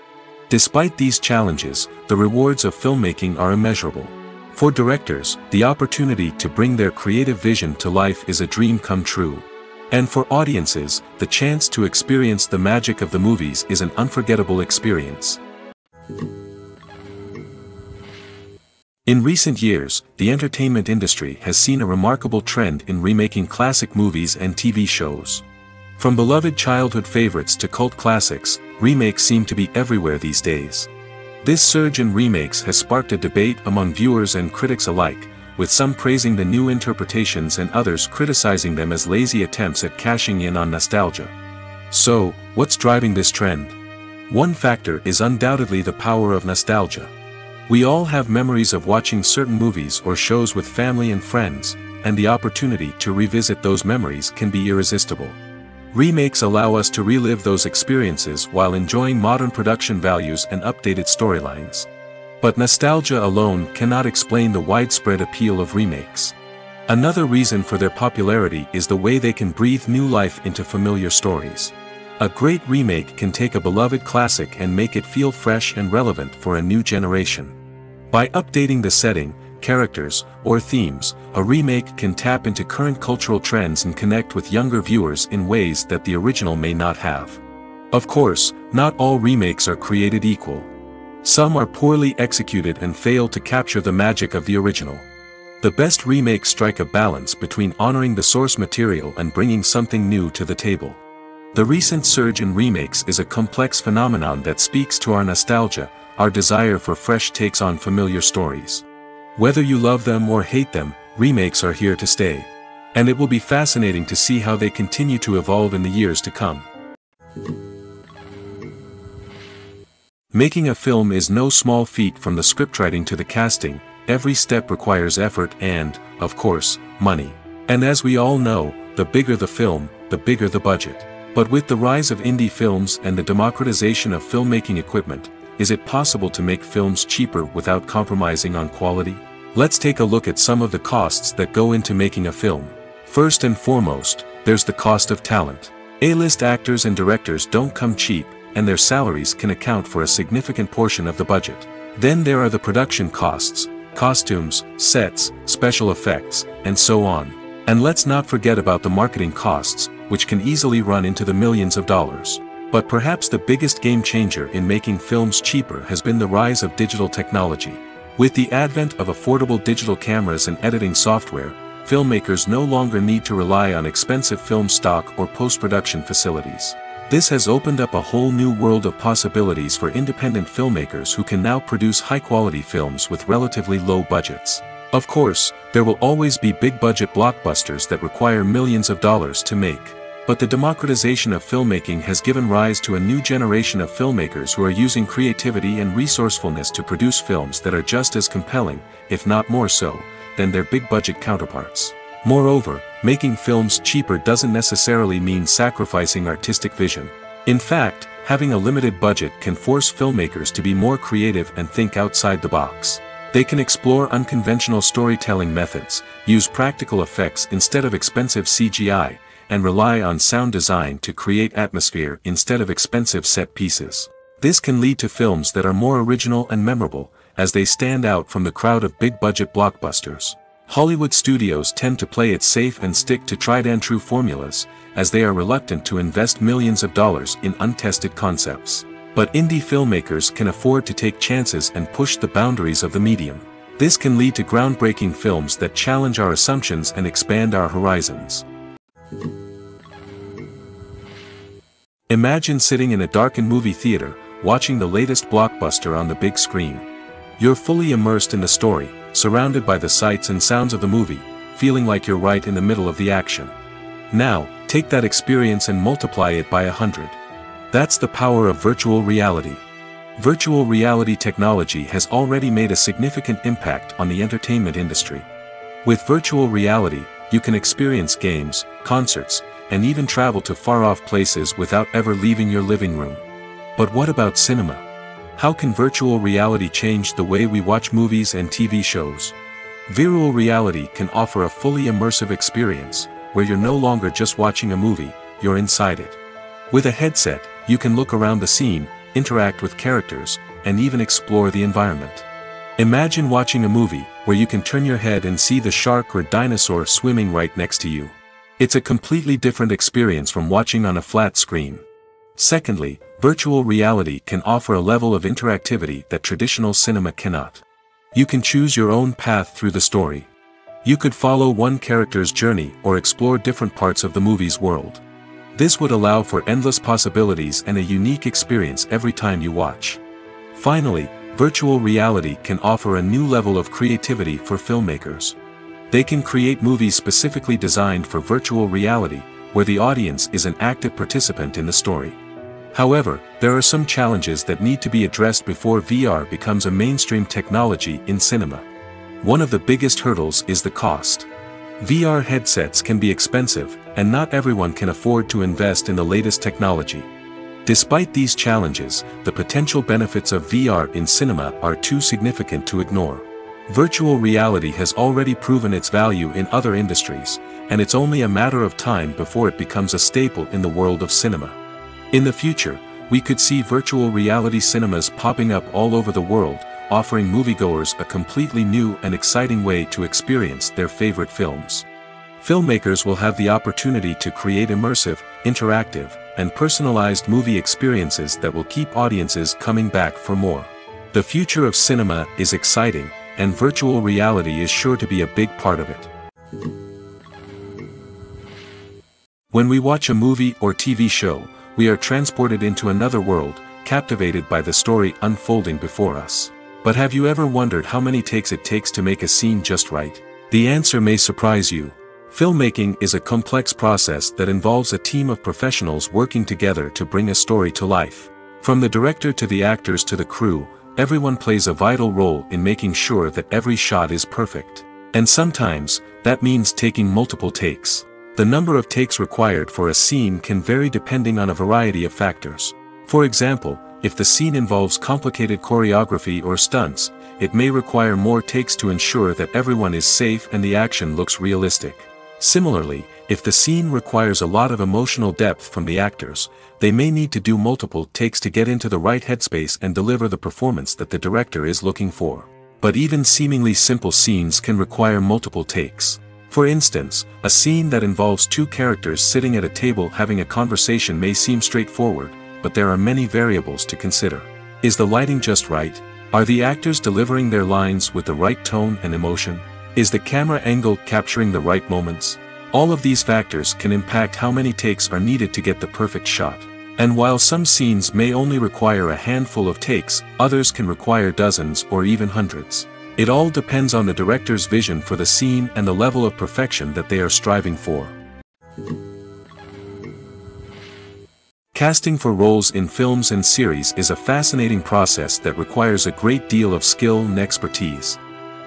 Despite these challenges, the rewards of filmmaking are immeasurable. For directors, the opportunity to bring their creative vision to life is a dream come true. And for audiences, the chance to experience the magic of the movies is an unforgettable experience. In recent years, the entertainment industry has seen a remarkable trend in remaking classic movies and TV shows. From beloved childhood favorites to cult classics, remakes seem to be everywhere these days. This surge in remakes has sparked a debate among viewers and critics alike, with some praising the new interpretations and others criticizing them as lazy attempts at cashing in on nostalgia. So, what's driving this trend? One factor is undoubtedly the power of nostalgia. We all have memories of watching certain movies or shows with family and friends, and the opportunity to revisit those memories can be irresistible. Remakes allow us to relive those experiences while enjoying modern production values and updated storylines. But nostalgia alone cannot explain the widespread appeal of remakes. Another reason for their popularity is the way they can breathe new life into familiar stories. A great remake can take a beloved classic and make it feel fresh and relevant for a new generation. By updating the setting, characters, or themes, a remake can tap into current cultural trends and connect with younger viewers in ways that the original may not have. Of course, not all remakes are created equal. Some are poorly executed and fail to capture the magic of the original. The best remakes strike a balance between honoring the source material and bringing something new to the table. The recent surge in remakes is a complex phenomenon that speaks to our nostalgia, our desire for fresh takes on familiar stories. Whether you love them or hate them, remakes are here to stay. And it will be fascinating to see how they continue to evolve in the years to come. Making a film is no small feat from the scriptwriting to the casting, every step requires effort and, of course, money. And as we all know, the bigger the film, the bigger the budget. But with the rise of indie films and the democratization of filmmaking equipment, is it possible to make films cheaper without compromising on quality? Let's take a look at some of the costs that go into making a film. First and foremost, there's the cost of talent. A-list actors and directors don't come cheap, and their salaries can account for a significant portion of the budget. Then there are the production costs, costumes, sets, special effects, and so on. And let's not forget about the marketing costs, which can easily run into the millions of dollars. But perhaps the biggest game changer in making films cheaper has been the rise of digital technology. With the advent of affordable digital cameras and editing software, filmmakers no longer need to rely on expensive film stock or post-production facilities. This has opened up a whole new world of possibilities for independent filmmakers who can now produce high-quality films with relatively low budgets. Of course, there will always be big-budget blockbusters that require millions of dollars to make. But the democratization of filmmaking has given rise to a new generation of filmmakers who are using creativity and resourcefulness to produce films that are just as compelling, if not more so, than their big-budget counterparts. Moreover, making films cheaper doesn't necessarily mean sacrificing artistic vision. In fact, having a limited budget can force filmmakers to be more creative and think outside the box. They can explore unconventional storytelling methods, use practical effects instead of expensive CGI, and rely on sound design to create atmosphere instead of expensive set pieces. This can lead to films that are more original and memorable, as they stand out from the crowd of big-budget blockbusters. Hollywood studios tend to play it safe and stick to tried-and-true formulas, as they are reluctant to invest millions of dollars in untested concepts. But indie filmmakers can afford to take chances and push the boundaries of the medium. This can lead to groundbreaking films that challenge our assumptions and expand our horizons. Imagine sitting in a darkened movie theater, watching the latest blockbuster on the big screen. You're fully immersed in the story, surrounded by the sights and sounds of the movie, feeling like you're right in the middle of the action. Now, take that experience and multiply it by a hundred. That's the power of virtual reality. Virtual reality technology has already made a significant impact on the entertainment industry. With virtual reality, you can experience games, concerts, and even travel to far-off places without ever leaving your living room. But what about cinema? How can virtual reality change the way we watch movies and TV shows? Virtual reality can offer a fully immersive experience, where you're no longer just watching a movie, you're inside it. With a headset, you can look around the scene, interact with characters, and even explore the environment. Imagine watching a movie, where you can turn your head and see the shark or dinosaur swimming right next to you. It's a completely different experience from watching on a flat screen. Secondly, virtual reality can offer a level of interactivity that traditional cinema cannot. You can choose your own path through the story. You could follow one character's journey or explore different parts of the movie's world. This would allow for endless possibilities and a unique experience every time you watch. Finally, virtual reality can offer a new level of creativity for filmmakers. They can create movies specifically designed for virtual reality, where the audience is an active participant in the story. However, there are some challenges that need to be addressed before VR becomes a mainstream technology in cinema. One of the biggest hurdles is the cost. VR headsets can be expensive, and not everyone can afford to invest in the latest technology. Despite these challenges, the potential benefits of VR in cinema are too significant to ignore. Virtual reality has already proven its value in other industries, and it's only a matter of time before it becomes a staple in the world of cinema. In the future, we could see virtual reality cinemas popping up all over the world, offering moviegoers a completely new and exciting way to experience their favorite films. Filmmakers will have the opportunity to create immersive, interactive, and personalized movie experiences that will keep audiences coming back for more. The future of cinema is exciting, and virtual reality is sure to be a big part of it. When we watch a movie or TV show, we are transported into another world, captivated by the story unfolding before us. But have you ever wondered how many takes it takes to make a scene just right? The answer may surprise you. Filmmaking is a complex process that involves a team of professionals working together to bring a story to life. From the director to the actors to the crew, everyone plays a vital role in making sure that every shot is perfect. And sometimes, that means taking multiple takes. The number of takes required for a scene can vary depending on a variety of factors. For example, if the scene involves complicated choreography or stunts, it may require more takes to ensure that everyone is safe and the action looks realistic. Similarly, if the scene requires a lot of emotional depth from the actors, they may need to do multiple takes to get into the right headspace and deliver the performance that the director is looking for. But even seemingly simple scenes can require multiple takes. For instance, a scene that involves two characters sitting at a table having a conversation may seem straightforward, but there are many variables to consider. Is the lighting just right? Are the actors delivering their lines with the right tone and emotion? Is the camera angle capturing the right moments? All of these factors can impact how many takes are needed to get the perfect shot. And while some scenes may only require a handful of takes, others can require dozens or even hundreds. It all depends on the director's vision for the scene and the level of perfection that they are striving for. Casting for roles in films and series is a fascinating process that requires a great deal of skill and expertise.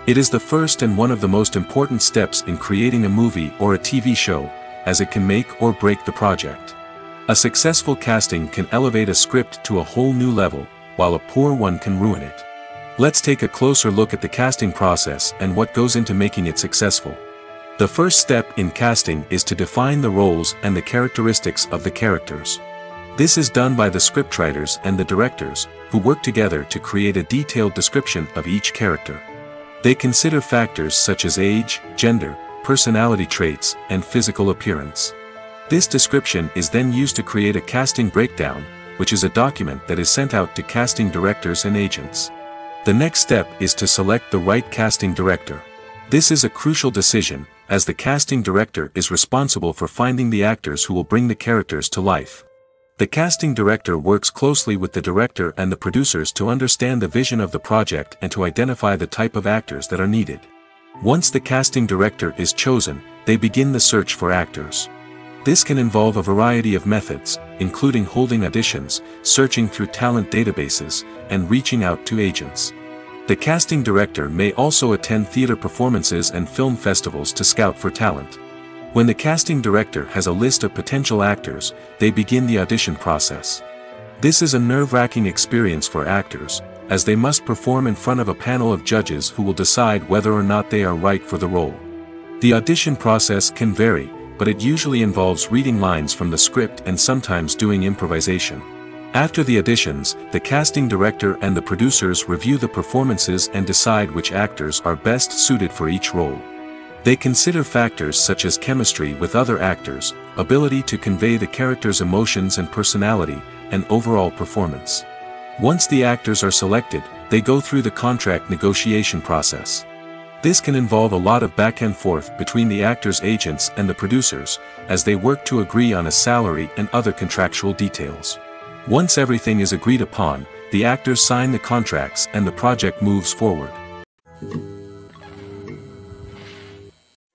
It is the first and one of the most important steps in creating a movie or a TV show, as it can make or break the project. A successful casting can elevate a script to a whole new level, while a poor one can ruin it. Let's take a closer look at the casting process and what goes into making it successful. The first step in casting is to define the roles and the characteristics of the characters. This is done by the scriptwriters and the directors, who work together to create a detailed description of each character. They consider factors such as age, gender, personality traits, and physical appearance. This description is then used to create a casting breakdown, which is a document that is sent out to casting directors and agents. The next step is to select the right casting director. This is a crucial decision, as the casting director is responsible for finding the actors who will bring the characters to life. The casting director works closely with the director and the producers to understand the vision of the project and to identify the type of actors that are needed. Once the casting director is chosen, they begin the search for actors. This can involve a variety of methods, including holding auditions, searching through talent databases, and reaching out to agents. The casting director may also attend theater performances and film festivals to scout for talent. When the casting director has a list of potential actors, they begin the audition process. This is a nerve-wracking experience for actors, as they must perform in front of a panel of judges who will decide whether or not they are right for the role. The audition process can vary, but it usually involves reading lines from the script and sometimes doing improvisation. After the auditions, the casting director and the producers review the performances and decide which actors are best suited for each role. They consider factors such as chemistry with other actors, ability to convey the character's emotions and personality, and overall performance. Once the actors are selected, they go through the contract negotiation process. This can involve a lot of back and forth between the actors' agents and the producers, as they work to agree on a salary and other contractual details. Once everything is agreed upon, the actors sign the contracts and the project moves forward.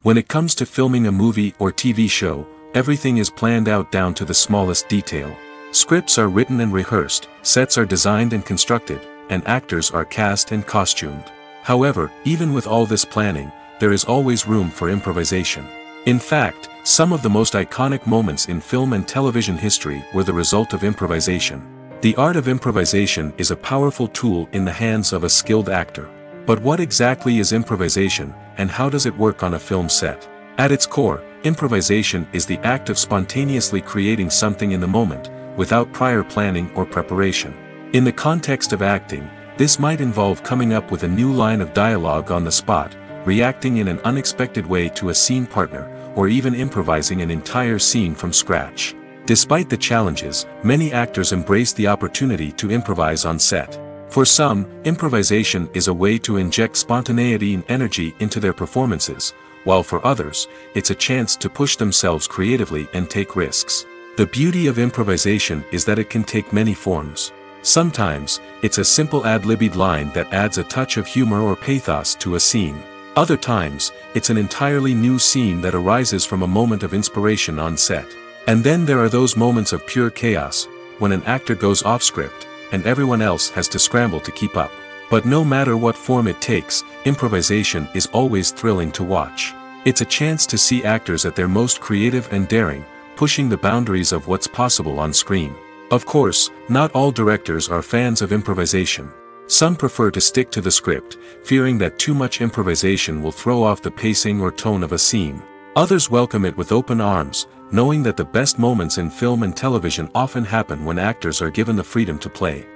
When it comes to filming a movie or TV show, everything is planned out down to the smallest detail. Scripts are written and rehearsed, sets are designed and constructed, and actors are cast and costumed. However, even with all this planning, there is always room for improvisation. In fact, some of the most iconic moments in film and television history were the result of improvisation. The art of improvisation is a powerful tool in the hands of a skilled actor. But what exactly is improvisation, and how does it work on a film set? At its core, improvisation is the act of spontaneously creating something in the moment, without prior planning or preparation. In the context of acting, this might involve coming up with a new line of dialogue on the spot, reacting in an unexpected way to a scene partner, or even improvising an entire scene from scratch. Despite the challenges, many actors embrace the opportunity to improvise on set. For some, improvisation is a way to inject spontaneity and energy into their performances, while for others, it's a chance to push themselves creatively and take risks. The beauty of improvisation is that it can take many forms. Sometimes, it's a simple ad-libbed line that adds a touch of humor or pathos to a scene. Other times, it's an entirely new scene that arises from a moment of inspiration on set. And then there are those moments of pure chaos, when an actor goes off script, and everyone else has to scramble to keep up. But no matter what form it takes, improvisation is always thrilling to watch. It's a chance to see actors at their most creative and daring, pushing the boundaries of what's possible on screen. Of course, not all directors are fans of improvisation. Some prefer to stick to the script, fearing that too much improvisation will throw off the pacing or tone of a scene. Others welcome it with open arms, knowing that the best moments in film and television often happen when actors are given the freedom to play.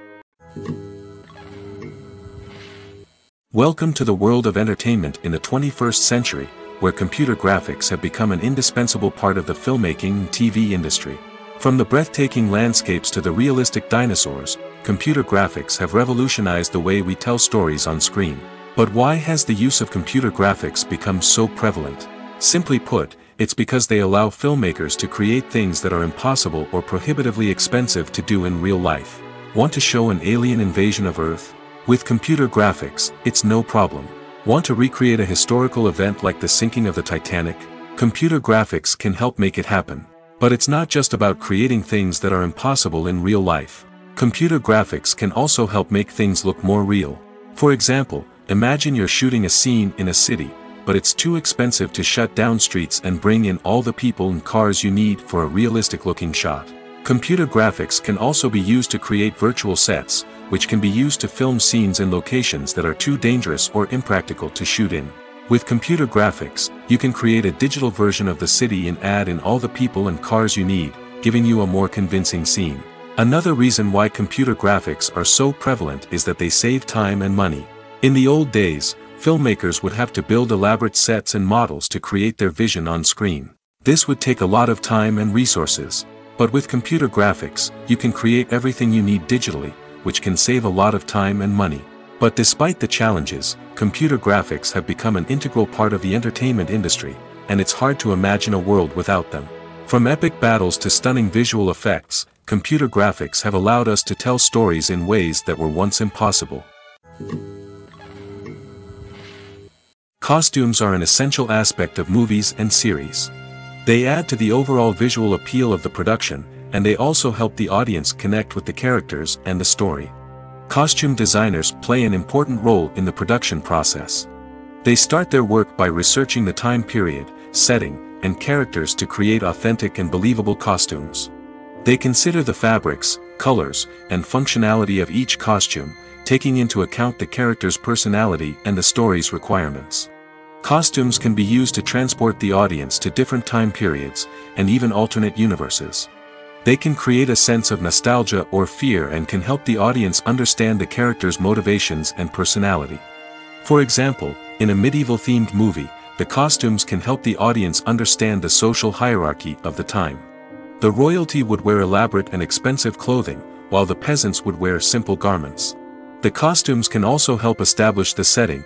Welcome to the world of entertainment in the 21st century, where computer graphics have become an indispensable part of the filmmaking and TV industry. From the breathtaking landscapes to the realistic dinosaurs, computer graphics have revolutionized the way we tell stories on screen. But why has the use of computer graphics become so prevalent? Simply put, it's because they allow filmmakers to create things that are impossible or prohibitively expensive to do in real life. Want to show an alien invasion of Earth? With computer graphics, it's no problem. Want to recreate a historical event like the sinking of the Titanic? Computer graphics can help make it happen. But it's not just about creating things that are impossible in real life. Computer graphics can also help make things look more real. For example, imagine you're shooting a scene in a city, but it's too expensive to shut down streets and bring in all the people and cars you need for a realistic looking shot. Computer graphics can also be used to create virtual sets, which can be used to film scenes in locations that are too dangerous or impractical to shoot in. With computer graphics, you can create a digital version of the city and add in all the people and cars you need, giving you a more convincing scene. Another reason why computer graphics are so prevalent is that they save time and money. In the old days, filmmakers would have to build elaborate sets and models to create their vision on screen. This would take a lot of time and resources. But with computer graphics, you can create everything you need digitally, which can save a lot of time and money. But despite the challenges, computer graphics have become an integral part of the entertainment industry, and it's hard to imagine a world without them. From epic battles to stunning visual effects, computer graphics have allowed us to tell stories in ways that were once impossible. Costumes are an essential aspect of movies and series. They add to the overall visual appeal of the production, and they also help the audience connect with the characters and the story. Costume designers play an important role in the production process. They start their work by researching the time period, setting, and characters to create authentic and believable costumes. They consider the fabrics, colors, and functionality of each costume, taking into account the character's personality and the story's requirements. Costumes can be used to transport the audience to different time periods, and even alternate universes. They can create a sense of nostalgia or fear and can help the audience understand the character's motivations and personality. For example, in a medieval-themed movie, the costumes can help the audience understand the social hierarchy of the time. The royalty would wear elaborate and expensive clothing, while the peasants would wear simple garments. The costumes can also help establish the setting,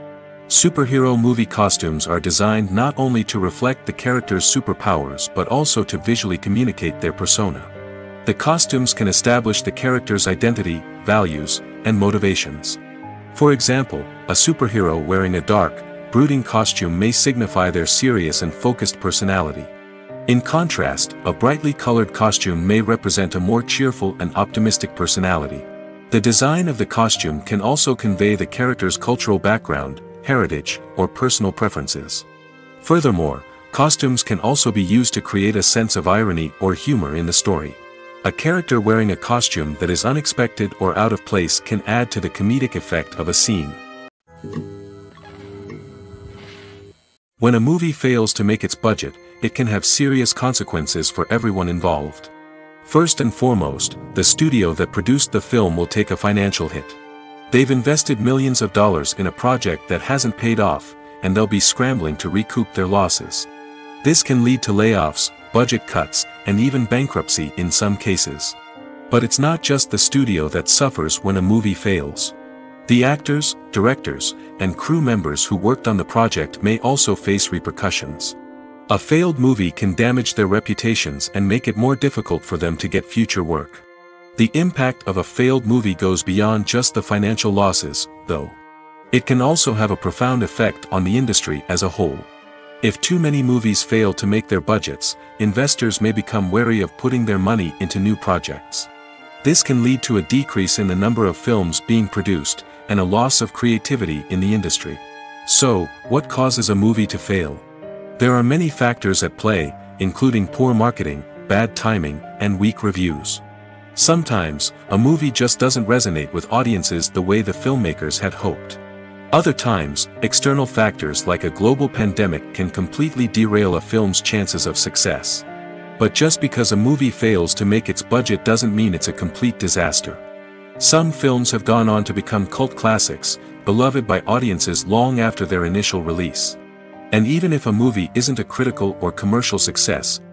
Superhero movie costumes are designed not only to reflect the character's superpowers but also to visually communicate their persona. The costumes can establish the character's identity, values, and motivations. For example, a superhero wearing a dark, brooding costume may signify their serious and focused personality. In contrast, a brightly colored costume may represent a more cheerful and optimistic personality. The design of the costume can also convey the character's cultural background, heritage, or personal preferences. Furthermore, costumes can also be used to create a sense of irony or humor in the story. A character wearing a costume that is unexpected or out of place can add to the comedic effect of a scene. When a movie fails to make its budget, it can have serious consequences for everyone involved. First and foremost, the studio that produced the film will take a financial hit. They've invested millions of dollars in a project that hasn't paid off, and they'll be scrambling to recoup their losses. This can lead to layoffs, budget cuts, and even bankruptcy in some cases. But it's not just the studio that suffers when a movie fails. The actors, directors, and crew members who worked on the project may also face repercussions. A failed movie can damage their reputations and make it more difficult for them to get future work. The impact of a failed movie goes beyond just the financial losses, though. It can also have a profound effect on the industry as a whole. If too many movies fail to make their budgets, investors may become wary of putting their money into new projects. This can lead to a decrease in the number of films being produced, and a loss of creativity in the industry. So, what causes a movie to fail? There are many factors at play, including poor marketing, bad timing, and weak reviews. Sometimes, a movie just doesn't resonate with audiences the way the filmmakers had hoped. Other times, external factors like a global pandemic can completely derail a film's chances of success. But just because a movie fails to make its budget doesn't mean it's a complete disaster. Some films have gone on to become cult classics, beloved by audiences long after their initial release. And even if a movie isn't a critical or commercial success,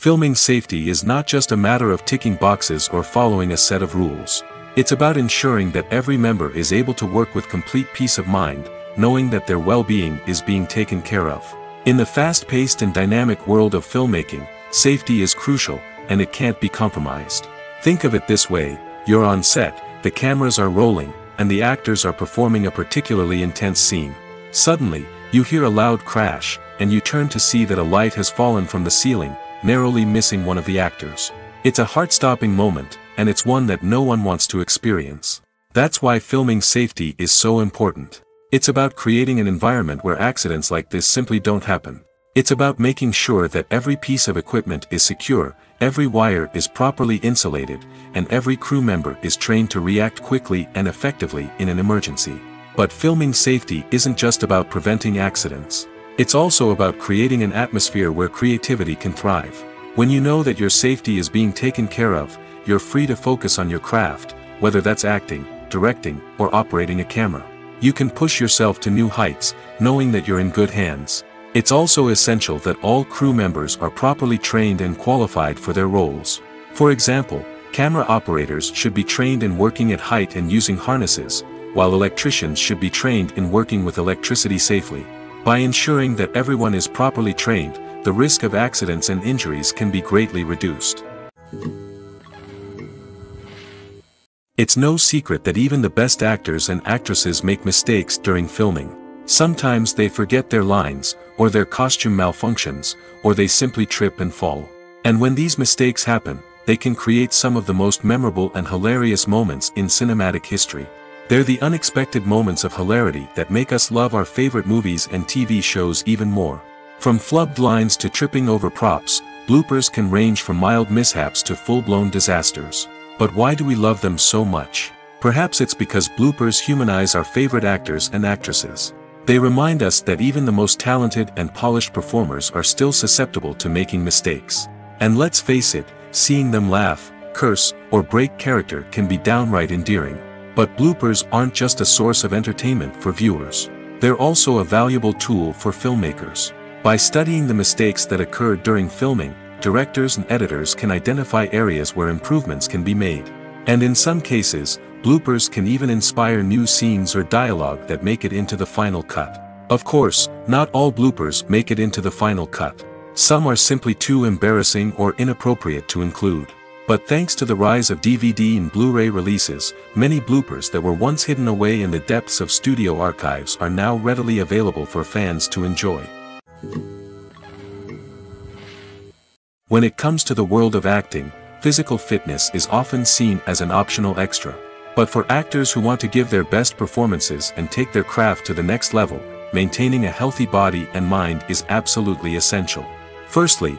Filming safety is not just a matter of ticking boxes or following a set of rules. It's about ensuring that every member is able to work with complete peace of mind, knowing that their well-being is being taken care of. In the fast-paced and dynamic world of filmmaking, safety is crucial, and it can't be compromised. Think of it this way, you're on set, the cameras are rolling, and the actors are performing a particularly intense scene. Suddenly, you hear a loud crash, and you turn to see that a light has fallen from the ceiling, narrowly missing one of the actors. It's a heart-stopping moment, and it's one that no one wants to experience. That's why filming safety is so important. It's about creating an environment where accidents like this simply don't happen. It's about making sure that every piece of equipment is secure, every wire is properly insulated, and every crew member is trained to react quickly and effectively in an emergency. But filming safety isn't just about preventing accidents. It's also about creating an atmosphere where creativity can thrive. When you know that your safety is being taken care of, you're free to focus on your craft, whether that's acting, directing, or operating a camera. You can push yourself to new heights, knowing that you're in good hands. It's also essential that all crew members are properly trained and qualified for their roles. For example, camera operators should be trained in working at height and using harnesses, while electricians should be trained in working with electricity safely. By ensuring that everyone is properly trained, the risk of accidents and injuries can be greatly reduced. It's no secret that even the best actors and actresses make mistakes during filming. Sometimes they forget their lines, or their costume malfunctions, or they simply trip and fall. And when these mistakes happen, they can create some of the most memorable and hilarious moments in cinematic history. They're the unexpected moments of hilarity that make us love our favorite movies and TV shows even more. From flubbed lines to tripping over props, bloopers can range from mild mishaps to full-blown disasters. But why do we love them so much? Perhaps it's because bloopers humanize our favorite actors and actresses. They remind us that even the most talented and polished performers are still susceptible to making mistakes. And let's face it, seeing them laugh, curse, or break character can be downright endearing. But bloopers aren't just a source of entertainment for viewers. They're also a valuable tool for filmmakers. By studying the mistakes that occurred during filming, directors and editors can identify areas where improvements can be made. And in some cases, bloopers can even inspire new scenes or dialogue that make it into the final cut. Of course, not all bloopers make it into the final cut. Some are simply too embarrassing or inappropriate to include. But thanks to the rise of DVD and Blu-ray releases, many bloopers that were once hidden away in the depths of studio archives are now readily available for fans to enjoy. When it comes to the world of acting, physical fitness is often seen as an optional extra. But for actors who want to give their best performances and take their craft to the next level, maintaining a healthy body and mind is absolutely essential. Firstly,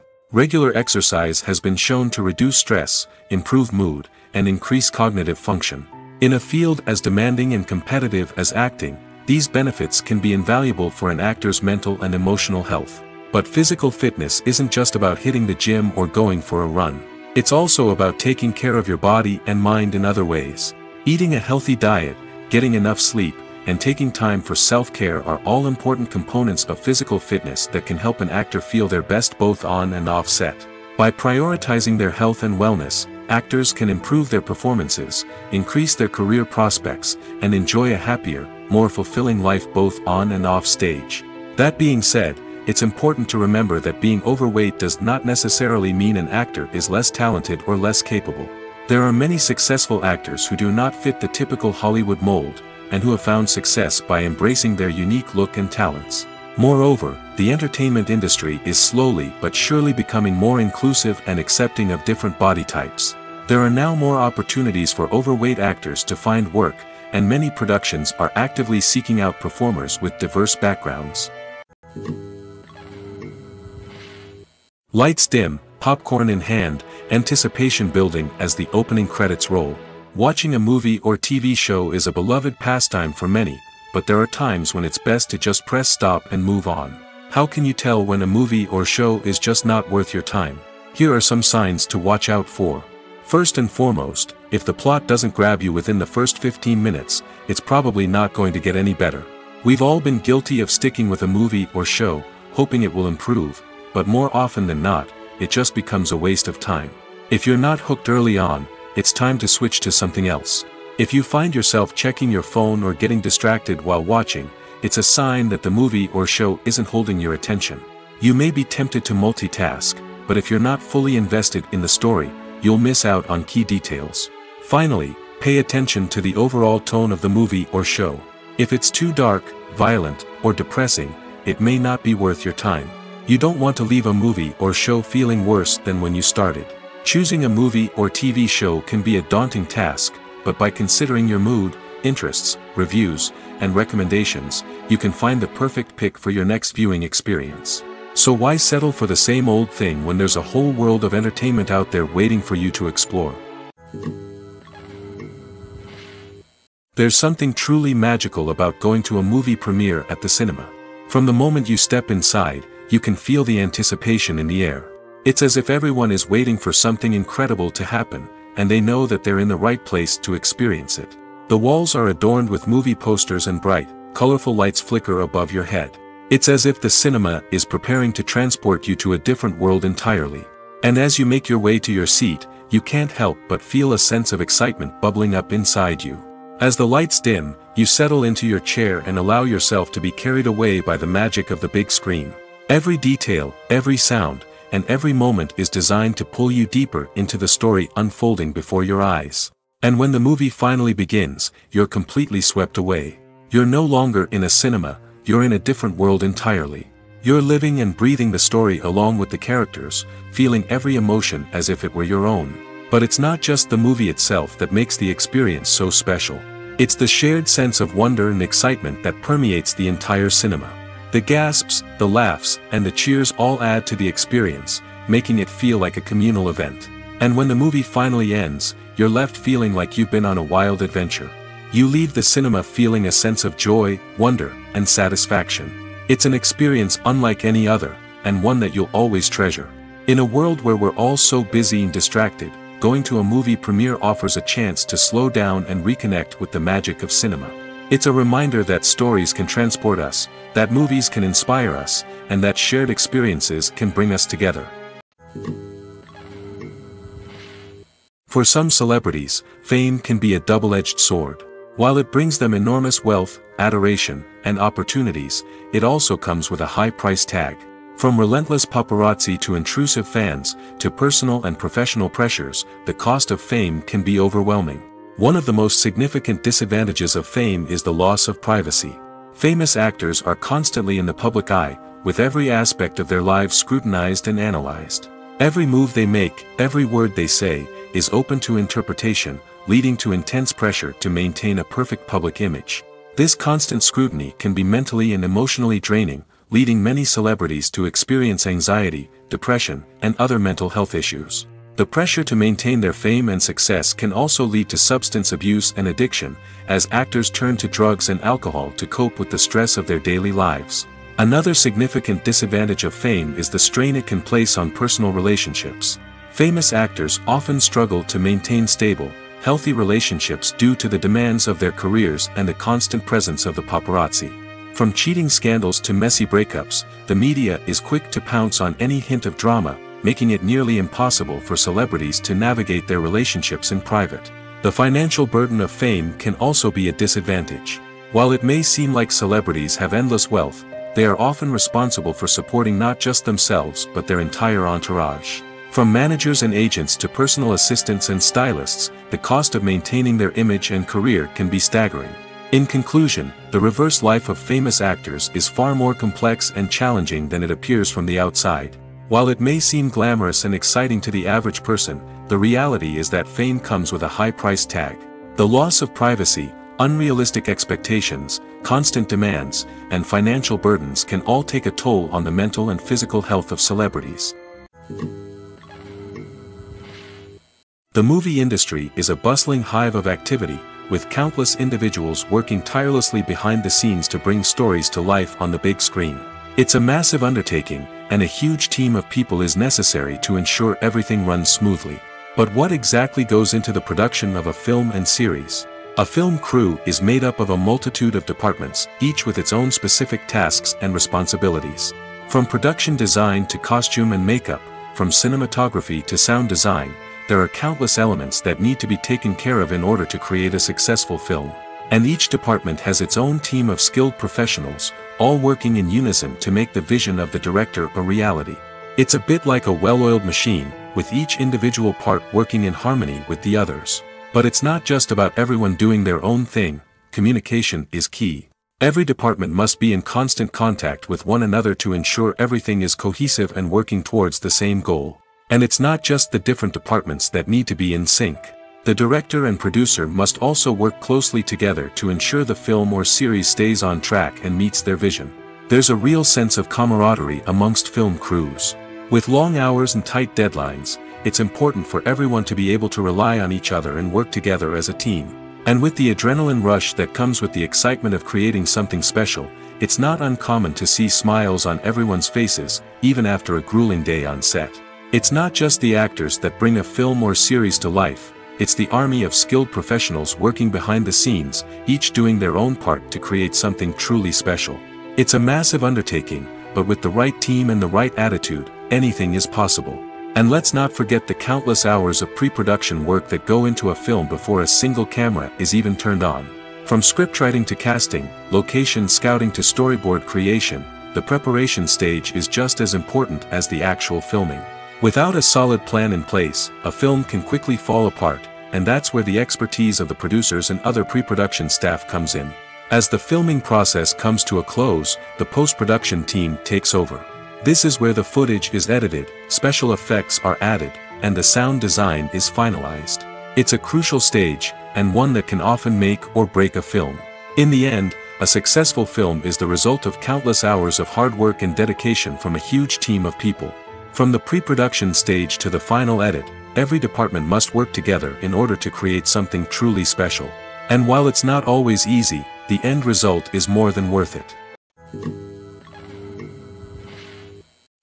Regular exercise has been shown to reduce stress, improve mood, and increase cognitive function. In a field as demanding and competitive as acting, these benefits can be invaluable for an actor's mental and emotional health. But physical fitness isn't just about hitting the gym or going for a run. It's also about taking care of your body and mind in other ways. Eating a healthy diet, getting enough sleep, and taking time for self-care are all important components of physical fitness that can help an actor feel their best both on and off set. By prioritizing their health and wellness, actors can improve their performances, increase their career prospects, and enjoy a happier, more fulfilling life both on and off stage. That being said, it's important to remember that being overweight does not necessarily mean an actor is less talented or less capable. There are many successful actors who do not fit the typical Hollywood mold, and who have found success by embracing their unique look and talents. Moreover, the entertainment industry is slowly but surely becoming more inclusive and accepting of different body types. There are now more opportunities for overweight actors to find work, and many productions are actively seeking out performers with diverse backgrounds. Lights dim, popcorn in hand, anticipation building as the opening credits roll. Watching a movie or TV show is a beloved pastime for many, but there are times when it's best to just press stop and move on. How can you tell when a movie or show is just not worth your time? Here are some signs to watch out for. First and foremost, if the plot doesn't grab you within the first 15 minutes, it's probably not going to get any better. We've all been guilty of sticking with a movie or show, hoping it will improve, but more often than not, it just becomes a waste of time. If you're not hooked early on, it's time to switch to something else. If you find yourself checking your phone or getting distracted while watching, it's a sign that the movie or show isn't holding your attention. You may be tempted to multitask, but if you're not fully invested in the story, you'll miss out on key details. Finally, pay attention to the overall tone of the movie or show. If it's too dark, violent, or depressing, it may not be worth your time. You don't want to leave a movie or show feeling worse than when you started. Choosing a movie or TV show can be a daunting task, but by considering your mood, interests, reviews, and recommendations, you can find the perfect pick for your next viewing experience. So why settle for the same old thing when there's a whole world of entertainment out there waiting for you to explore? There's something truly magical about going to a movie premiere at the cinema. From the moment you step inside, you can feel the anticipation in the air. It's as if everyone is waiting for something incredible to happen, and they know that they're in the right place to experience it. The walls are adorned with movie posters and bright, colorful lights flicker above your head. It's as if the cinema is preparing to transport you to a different world entirely. And as you make your way to your seat, you can't help but feel a sense of excitement bubbling up inside you. As the lights dim, you settle into your chair and allow yourself to be carried away by the magic of the big screen. Every detail, every sound, and every moment is designed to pull you deeper into the story unfolding before your eyes. And when the movie finally begins, you're completely swept away. You're no longer in a cinema, you're in a different world entirely. You're living and breathing the story along with the characters, feeling every emotion as if it were your own. But it's not just the movie itself that makes the experience so special. It's the shared sense of wonder and excitement that permeates the entire cinema. The gasps, the laughs, and the cheers all add to the experience, making it feel like a communal event. And when the movie finally ends, you're left feeling like you've been on a wild adventure. You leave the cinema feeling a sense of joy, wonder, and satisfaction. It's an experience unlike any other, and one that you'll always treasure. In a world where we're all so busy and distracted, going to a movie premiere offers a chance to slow down and reconnect with the magic of cinema. It's a reminder that stories can transport us, that movies can inspire us, and that shared experiences can bring us together. For some celebrities, fame can be a double-edged sword. While it brings them enormous wealth, adoration, and opportunities, it also comes with a high price tag. From relentless paparazzi to intrusive fans, to personal and professional pressures, the cost of fame can be overwhelming. One of the most significant disadvantages of fame is the loss of privacy. Famous actors are constantly in the public eye, with every aspect of their lives scrutinized and analyzed. Every move they make, every word they say, is open to interpretation, leading to intense pressure to maintain a perfect public image. This constant scrutiny can be mentally and emotionally draining, leading many celebrities to experience anxiety, depression, and other mental health issues. The pressure to maintain their fame and success can also lead to substance abuse and addiction, as actors turn to drugs and alcohol to cope with the stress of their daily lives. Another significant disadvantage of fame is the strain it can place on personal relationships. Famous actors often struggle to maintain stable, healthy relationships due to the demands of their careers and the constant presence of the paparazzi. From cheating scandals to messy breakups, the media is quick to pounce on any hint of drama, making it nearly impossible for celebrities to navigate their relationships in private. The financial burden of fame can also be a disadvantage. While it may seem like celebrities have endless wealth, they are often responsible for supporting not just themselves but their entire entourage. From managers and agents to personal assistants and stylists, the cost of maintaining their image and career can be staggering. In conclusion, the reverse life of famous actors is far more complex and challenging than it appears from the outside. While it may seem glamorous and exciting to the average person, the reality is that fame comes with a high price tag. The loss of privacy, unrealistic expectations, constant demands, and financial burdens can all take a toll on the mental and physical health of celebrities. The movie industry is a bustling hive of activity, with countless individuals working tirelessly behind the scenes to bring stories to life on the big screen. It's a massive undertaking, and a huge team of people is necessary to ensure everything runs smoothly. But what exactly goes into the production of a film and series? A film crew is made up of a multitude of departments, each with its own specific tasks and responsibilities. From production design to costume and makeup, from cinematography to sound design, there are countless elements that need to be taken care of in order to create a successful film. And each department has its own team of skilled professionals, all working in unison to make the vision of the director a reality. It's a bit like a well-oiled machine, with each individual part working in harmony with the others. But it's not just about everyone doing their own thing, communication is key. Every department must be in constant contact with one another to ensure everything is cohesive and working towards the same goal. And it's not just the different departments that need to be in sync. The director and producer must also work closely together to ensure the film or series stays on track and meets their vision. There's a real sense of camaraderie amongst film crews. With long hours and tight deadlines, it's important for everyone to be able to rely on each other and work together as a team. And with the adrenaline rush that comes with the excitement of creating something special, it's not uncommon to see smiles on everyone's faces, even after a grueling day on set. It's not just the actors that bring a film or series to life, it's the army of skilled professionals working behind the scenes, each doing their own part to create something truly special. It's a massive undertaking, but with the right team and the right attitude, anything is possible. And let's not forget the countless hours of pre-production work that go into a film before a single camera is even turned on. From scriptwriting to casting, location scouting to storyboard creation, the preparation stage is just as important as the actual filming. Without a solid plan in place, a film can quickly fall apart, and that's where the expertise of the producers and other pre-production staff comes in. As the filming process comes to a close, the post-production team takes over. This is where the footage is edited, special effects are added, and the sound design is finalized. It's a crucial stage, and one that can often make or break a film. In the end, a successful film is the result of countless hours of hard work and dedication from a huge team of people. From the pre-production stage to the final edit, every department must work together in order to create something truly special. And while it's not always easy, the end result is more than worth it.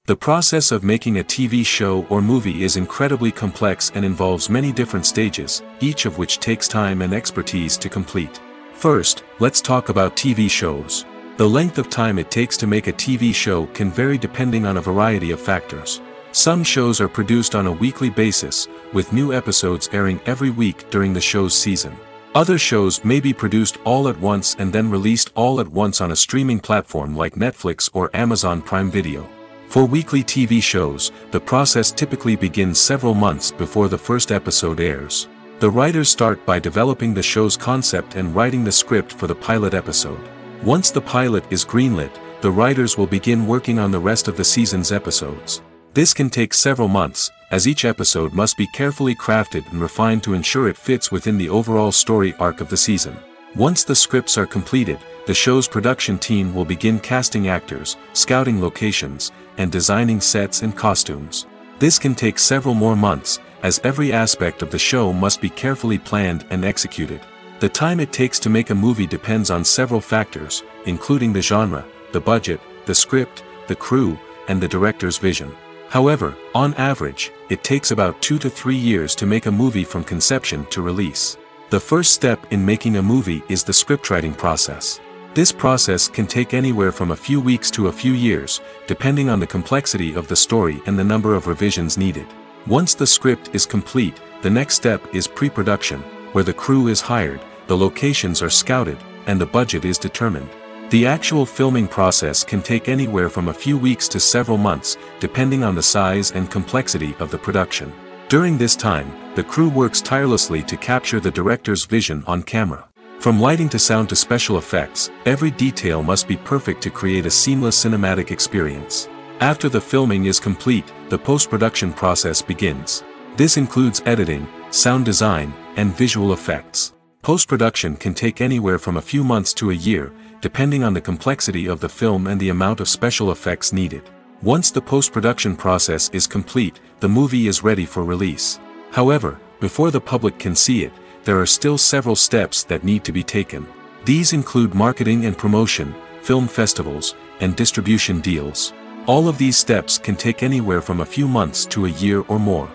The process of making a TV show or movie is incredibly complex and involves many different stages, each of which takes time and expertise to complete. First, let's talk about TV shows. The length of time it takes to make a TV show can vary depending on a variety of factors. Some shows are produced on a weekly basis, with new episodes airing every week during the show's season. Other shows may be produced all at once and then released all at once on a streaming platform like Netflix or Amazon Prime Video. For weekly TV shows, the process typically begins several months before the first episode airs. The writers start by developing the show's concept and writing the script for the pilot episode. Once the pilot is greenlit, the writers will begin working on the rest of the season's episodes. This can take several months, as each episode must be carefully crafted and refined to ensure it fits within the overall story arc of the season. Once the scripts are completed, the show's production team will begin casting actors, scouting locations, and designing sets and costumes. This can take several more months, as every aspect of the show must be carefully planned and executed. The time it takes to make a movie depends on several factors, including the genre, the budget, the script, the crew, and the director's vision. However, on average, it takes about 2 to 3 years to make a movie from conception to release. The first step in making a movie is the scriptwriting process. This process can take anywhere from a few weeks to a few years, depending on the complexity of the story and the number of revisions needed. Once the script is complete, the next step is pre-production, where the crew is hired, the locations are scouted, and the budget is determined. The actual filming process can take anywhere from a few weeks to several months, depending on the size and complexity of the production. During this time, the crew works tirelessly to capture the director's vision on camera. From lighting to sound to special effects, every detail must be perfect to create a seamless cinematic experience. After the filming is complete, the post-production process begins. This includes editing, sound design, and visual effects. Post-production can take anywhere from a few months to a year, depending on the complexity of the film and the amount of special effects needed. Once the post-production process is complete, the movie is ready for release. However, before the public can see it, there are still several steps that need to be taken. These include marketing and promotion, film festivals, and distribution deals. All of these steps can take anywhere from a few months to a year or more.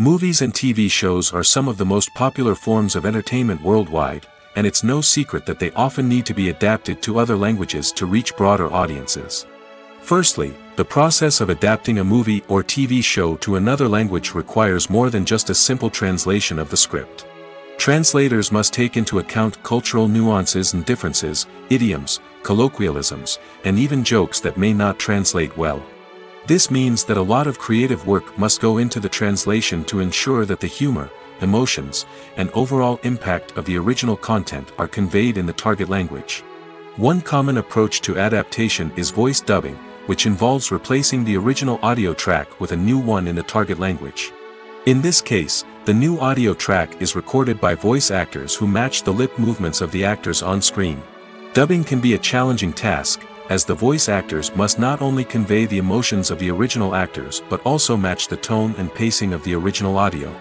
Movies and TV shows are some of the most popular forms of entertainment worldwide, and it's no secret that they often need to be adapted to other languages to reach broader audiences. Firstly, the process of adapting a movie or TV show to another language requires more than just a simple translation of the script. Translators must take into account cultural nuances and differences, idioms, colloquialisms, and even jokes that may not translate well. This means that a lot of creative work must go into the translation to ensure that the humor, emotions, and overall impact of the original content are conveyed in the target language. One common approach to adaptation is voice dubbing, which involves replacing the original audio track with a new one in the target language. In this case, the new audio track is recorded by voice actors who match the lip movements of the actors on screen. Dubbing can be a challenging task, as the voice actors must not only convey the emotions of the original actors but also match the tone and pacing of the original audio.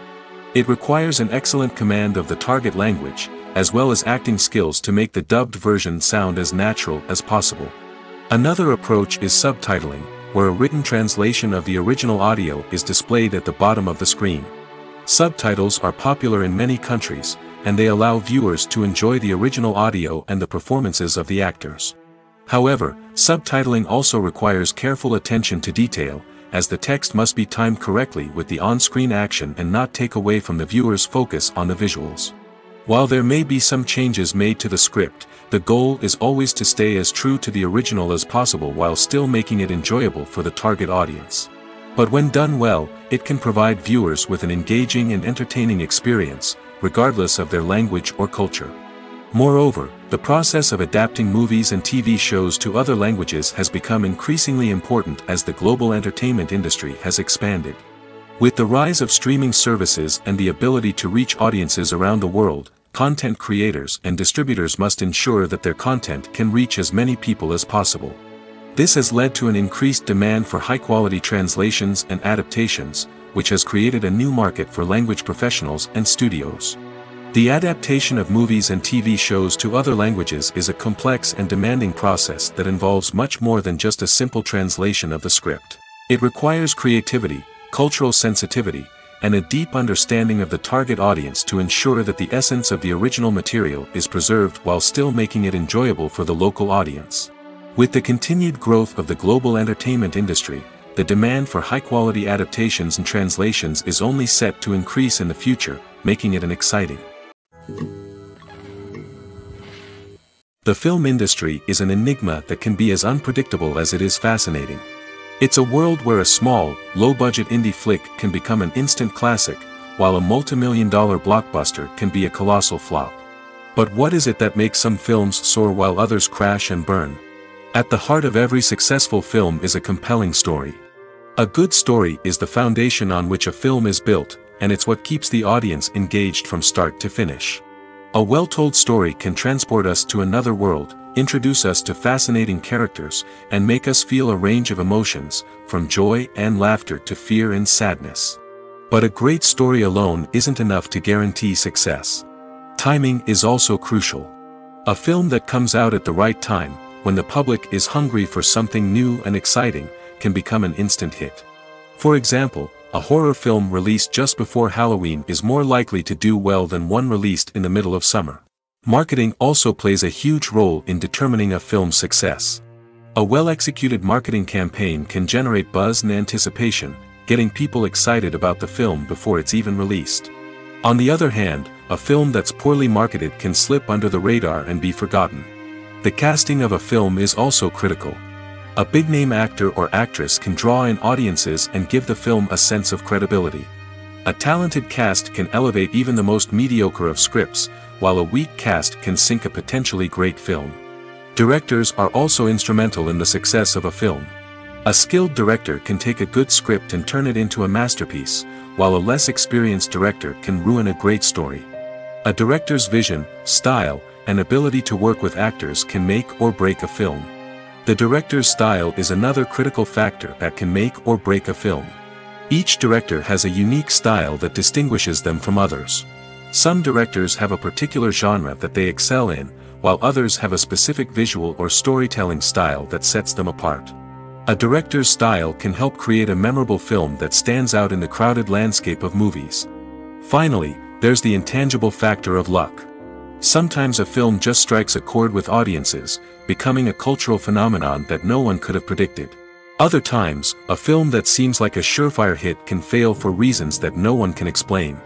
It requires an excellent command of the target language, as well as acting skills to make the dubbed version sound as natural as possible. Another approach is subtitling, where a written translation of the original audio is displayed at the bottom of the screen. Subtitles are popular in many countries, and they allow viewers to enjoy the original audio and the performances of the actors. However, subtitling also requires careful attention to detail, as the text must be timed correctly with the on-screen action and not take away from the viewer's focus on the visuals. While there may be some changes made to the script, the goal is always to stay as true to the original as possible while still making it enjoyable for the target audience. But when done well, it can provide viewers with an engaging and entertaining experience, regardless of their language or culture. Moreover, the process of adapting movies and TV shows to other languages has become increasingly important as the global entertainment industry has expanded. With the rise of streaming services and the ability to reach audiences around the world, content creators and distributors must ensure that their content can reach as many people as possible. This has led to an increased demand for high-quality translations and adaptations, which has created a new market for language professionals and studios. The adaptation of movies and TV shows to other languages is a complex and demanding process that involves much more than just a simple translation of the script. It requires creativity, cultural sensitivity, and a deep understanding of the target audience to ensure that the essence of the original material is preserved while still making it enjoyable for the local audience. With the continued growth of the global entertainment industry, the demand for high-quality adaptations and translations is only set to increase in the future, making it an exciting the film industry is an enigma that can be as unpredictable as it is fascinating. It's a world where a small, low-budget indie flick can become an instant classic, while a multi-million dollar blockbuster can be a colossal flop. But what is it that makes some films soar while others crash and burn? At the heart of every successful film is a compelling story. A good story is the foundation on which a film is built, and it's what keeps the audience engaged from start to finish. A well-told story can transport us to another world, introduce us to fascinating characters, and make us feel a range of emotions, from joy and laughter to fear and sadness. But a great story alone isn't enough to guarantee success. Timing is also crucial. A film that comes out at the right time, when the public is hungry for something new and exciting, can become an instant hit. For example, a horror film released just before Halloween is more likely to do well than one released in the middle of summer. Marketing also plays a huge role in determining a film's success. A well-executed marketing campaign can generate buzz and anticipation, getting people excited about the film before it's even released. On the other hand, a film that's poorly marketed can slip under the radar and be forgotten. The casting of a film is also critical. A big-name actor or actress can draw in audiences and give the film a sense of credibility. A talented cast can elevate even the most mediocre of scripts, while a weak cast can sink a potentially great film. Directors are also instrumental in the success of a film. A skilled director can take a good script and turn it into a masterpiece, while a less experienced director can ruin a great story. A director's vision, style, and ability to work with actors can make or break a film. The director's style is another critical factor that can make or break a film. Each director has a unique style that distinguishes them from others. Some directors have a particular genre that they excel in, while others have a specific visual or storytelling style that sets them apart. A director's style can help create a memorable film that stands out in the crowded landscape of movies. Finally, there's the intangible factor of luck. Sometimes a film just strikes a chord with audiences, becoming a cultural phenomenon that no one could have predicted. Other times, a film that seems like a surefire hit can fail for reasons that no one can explain.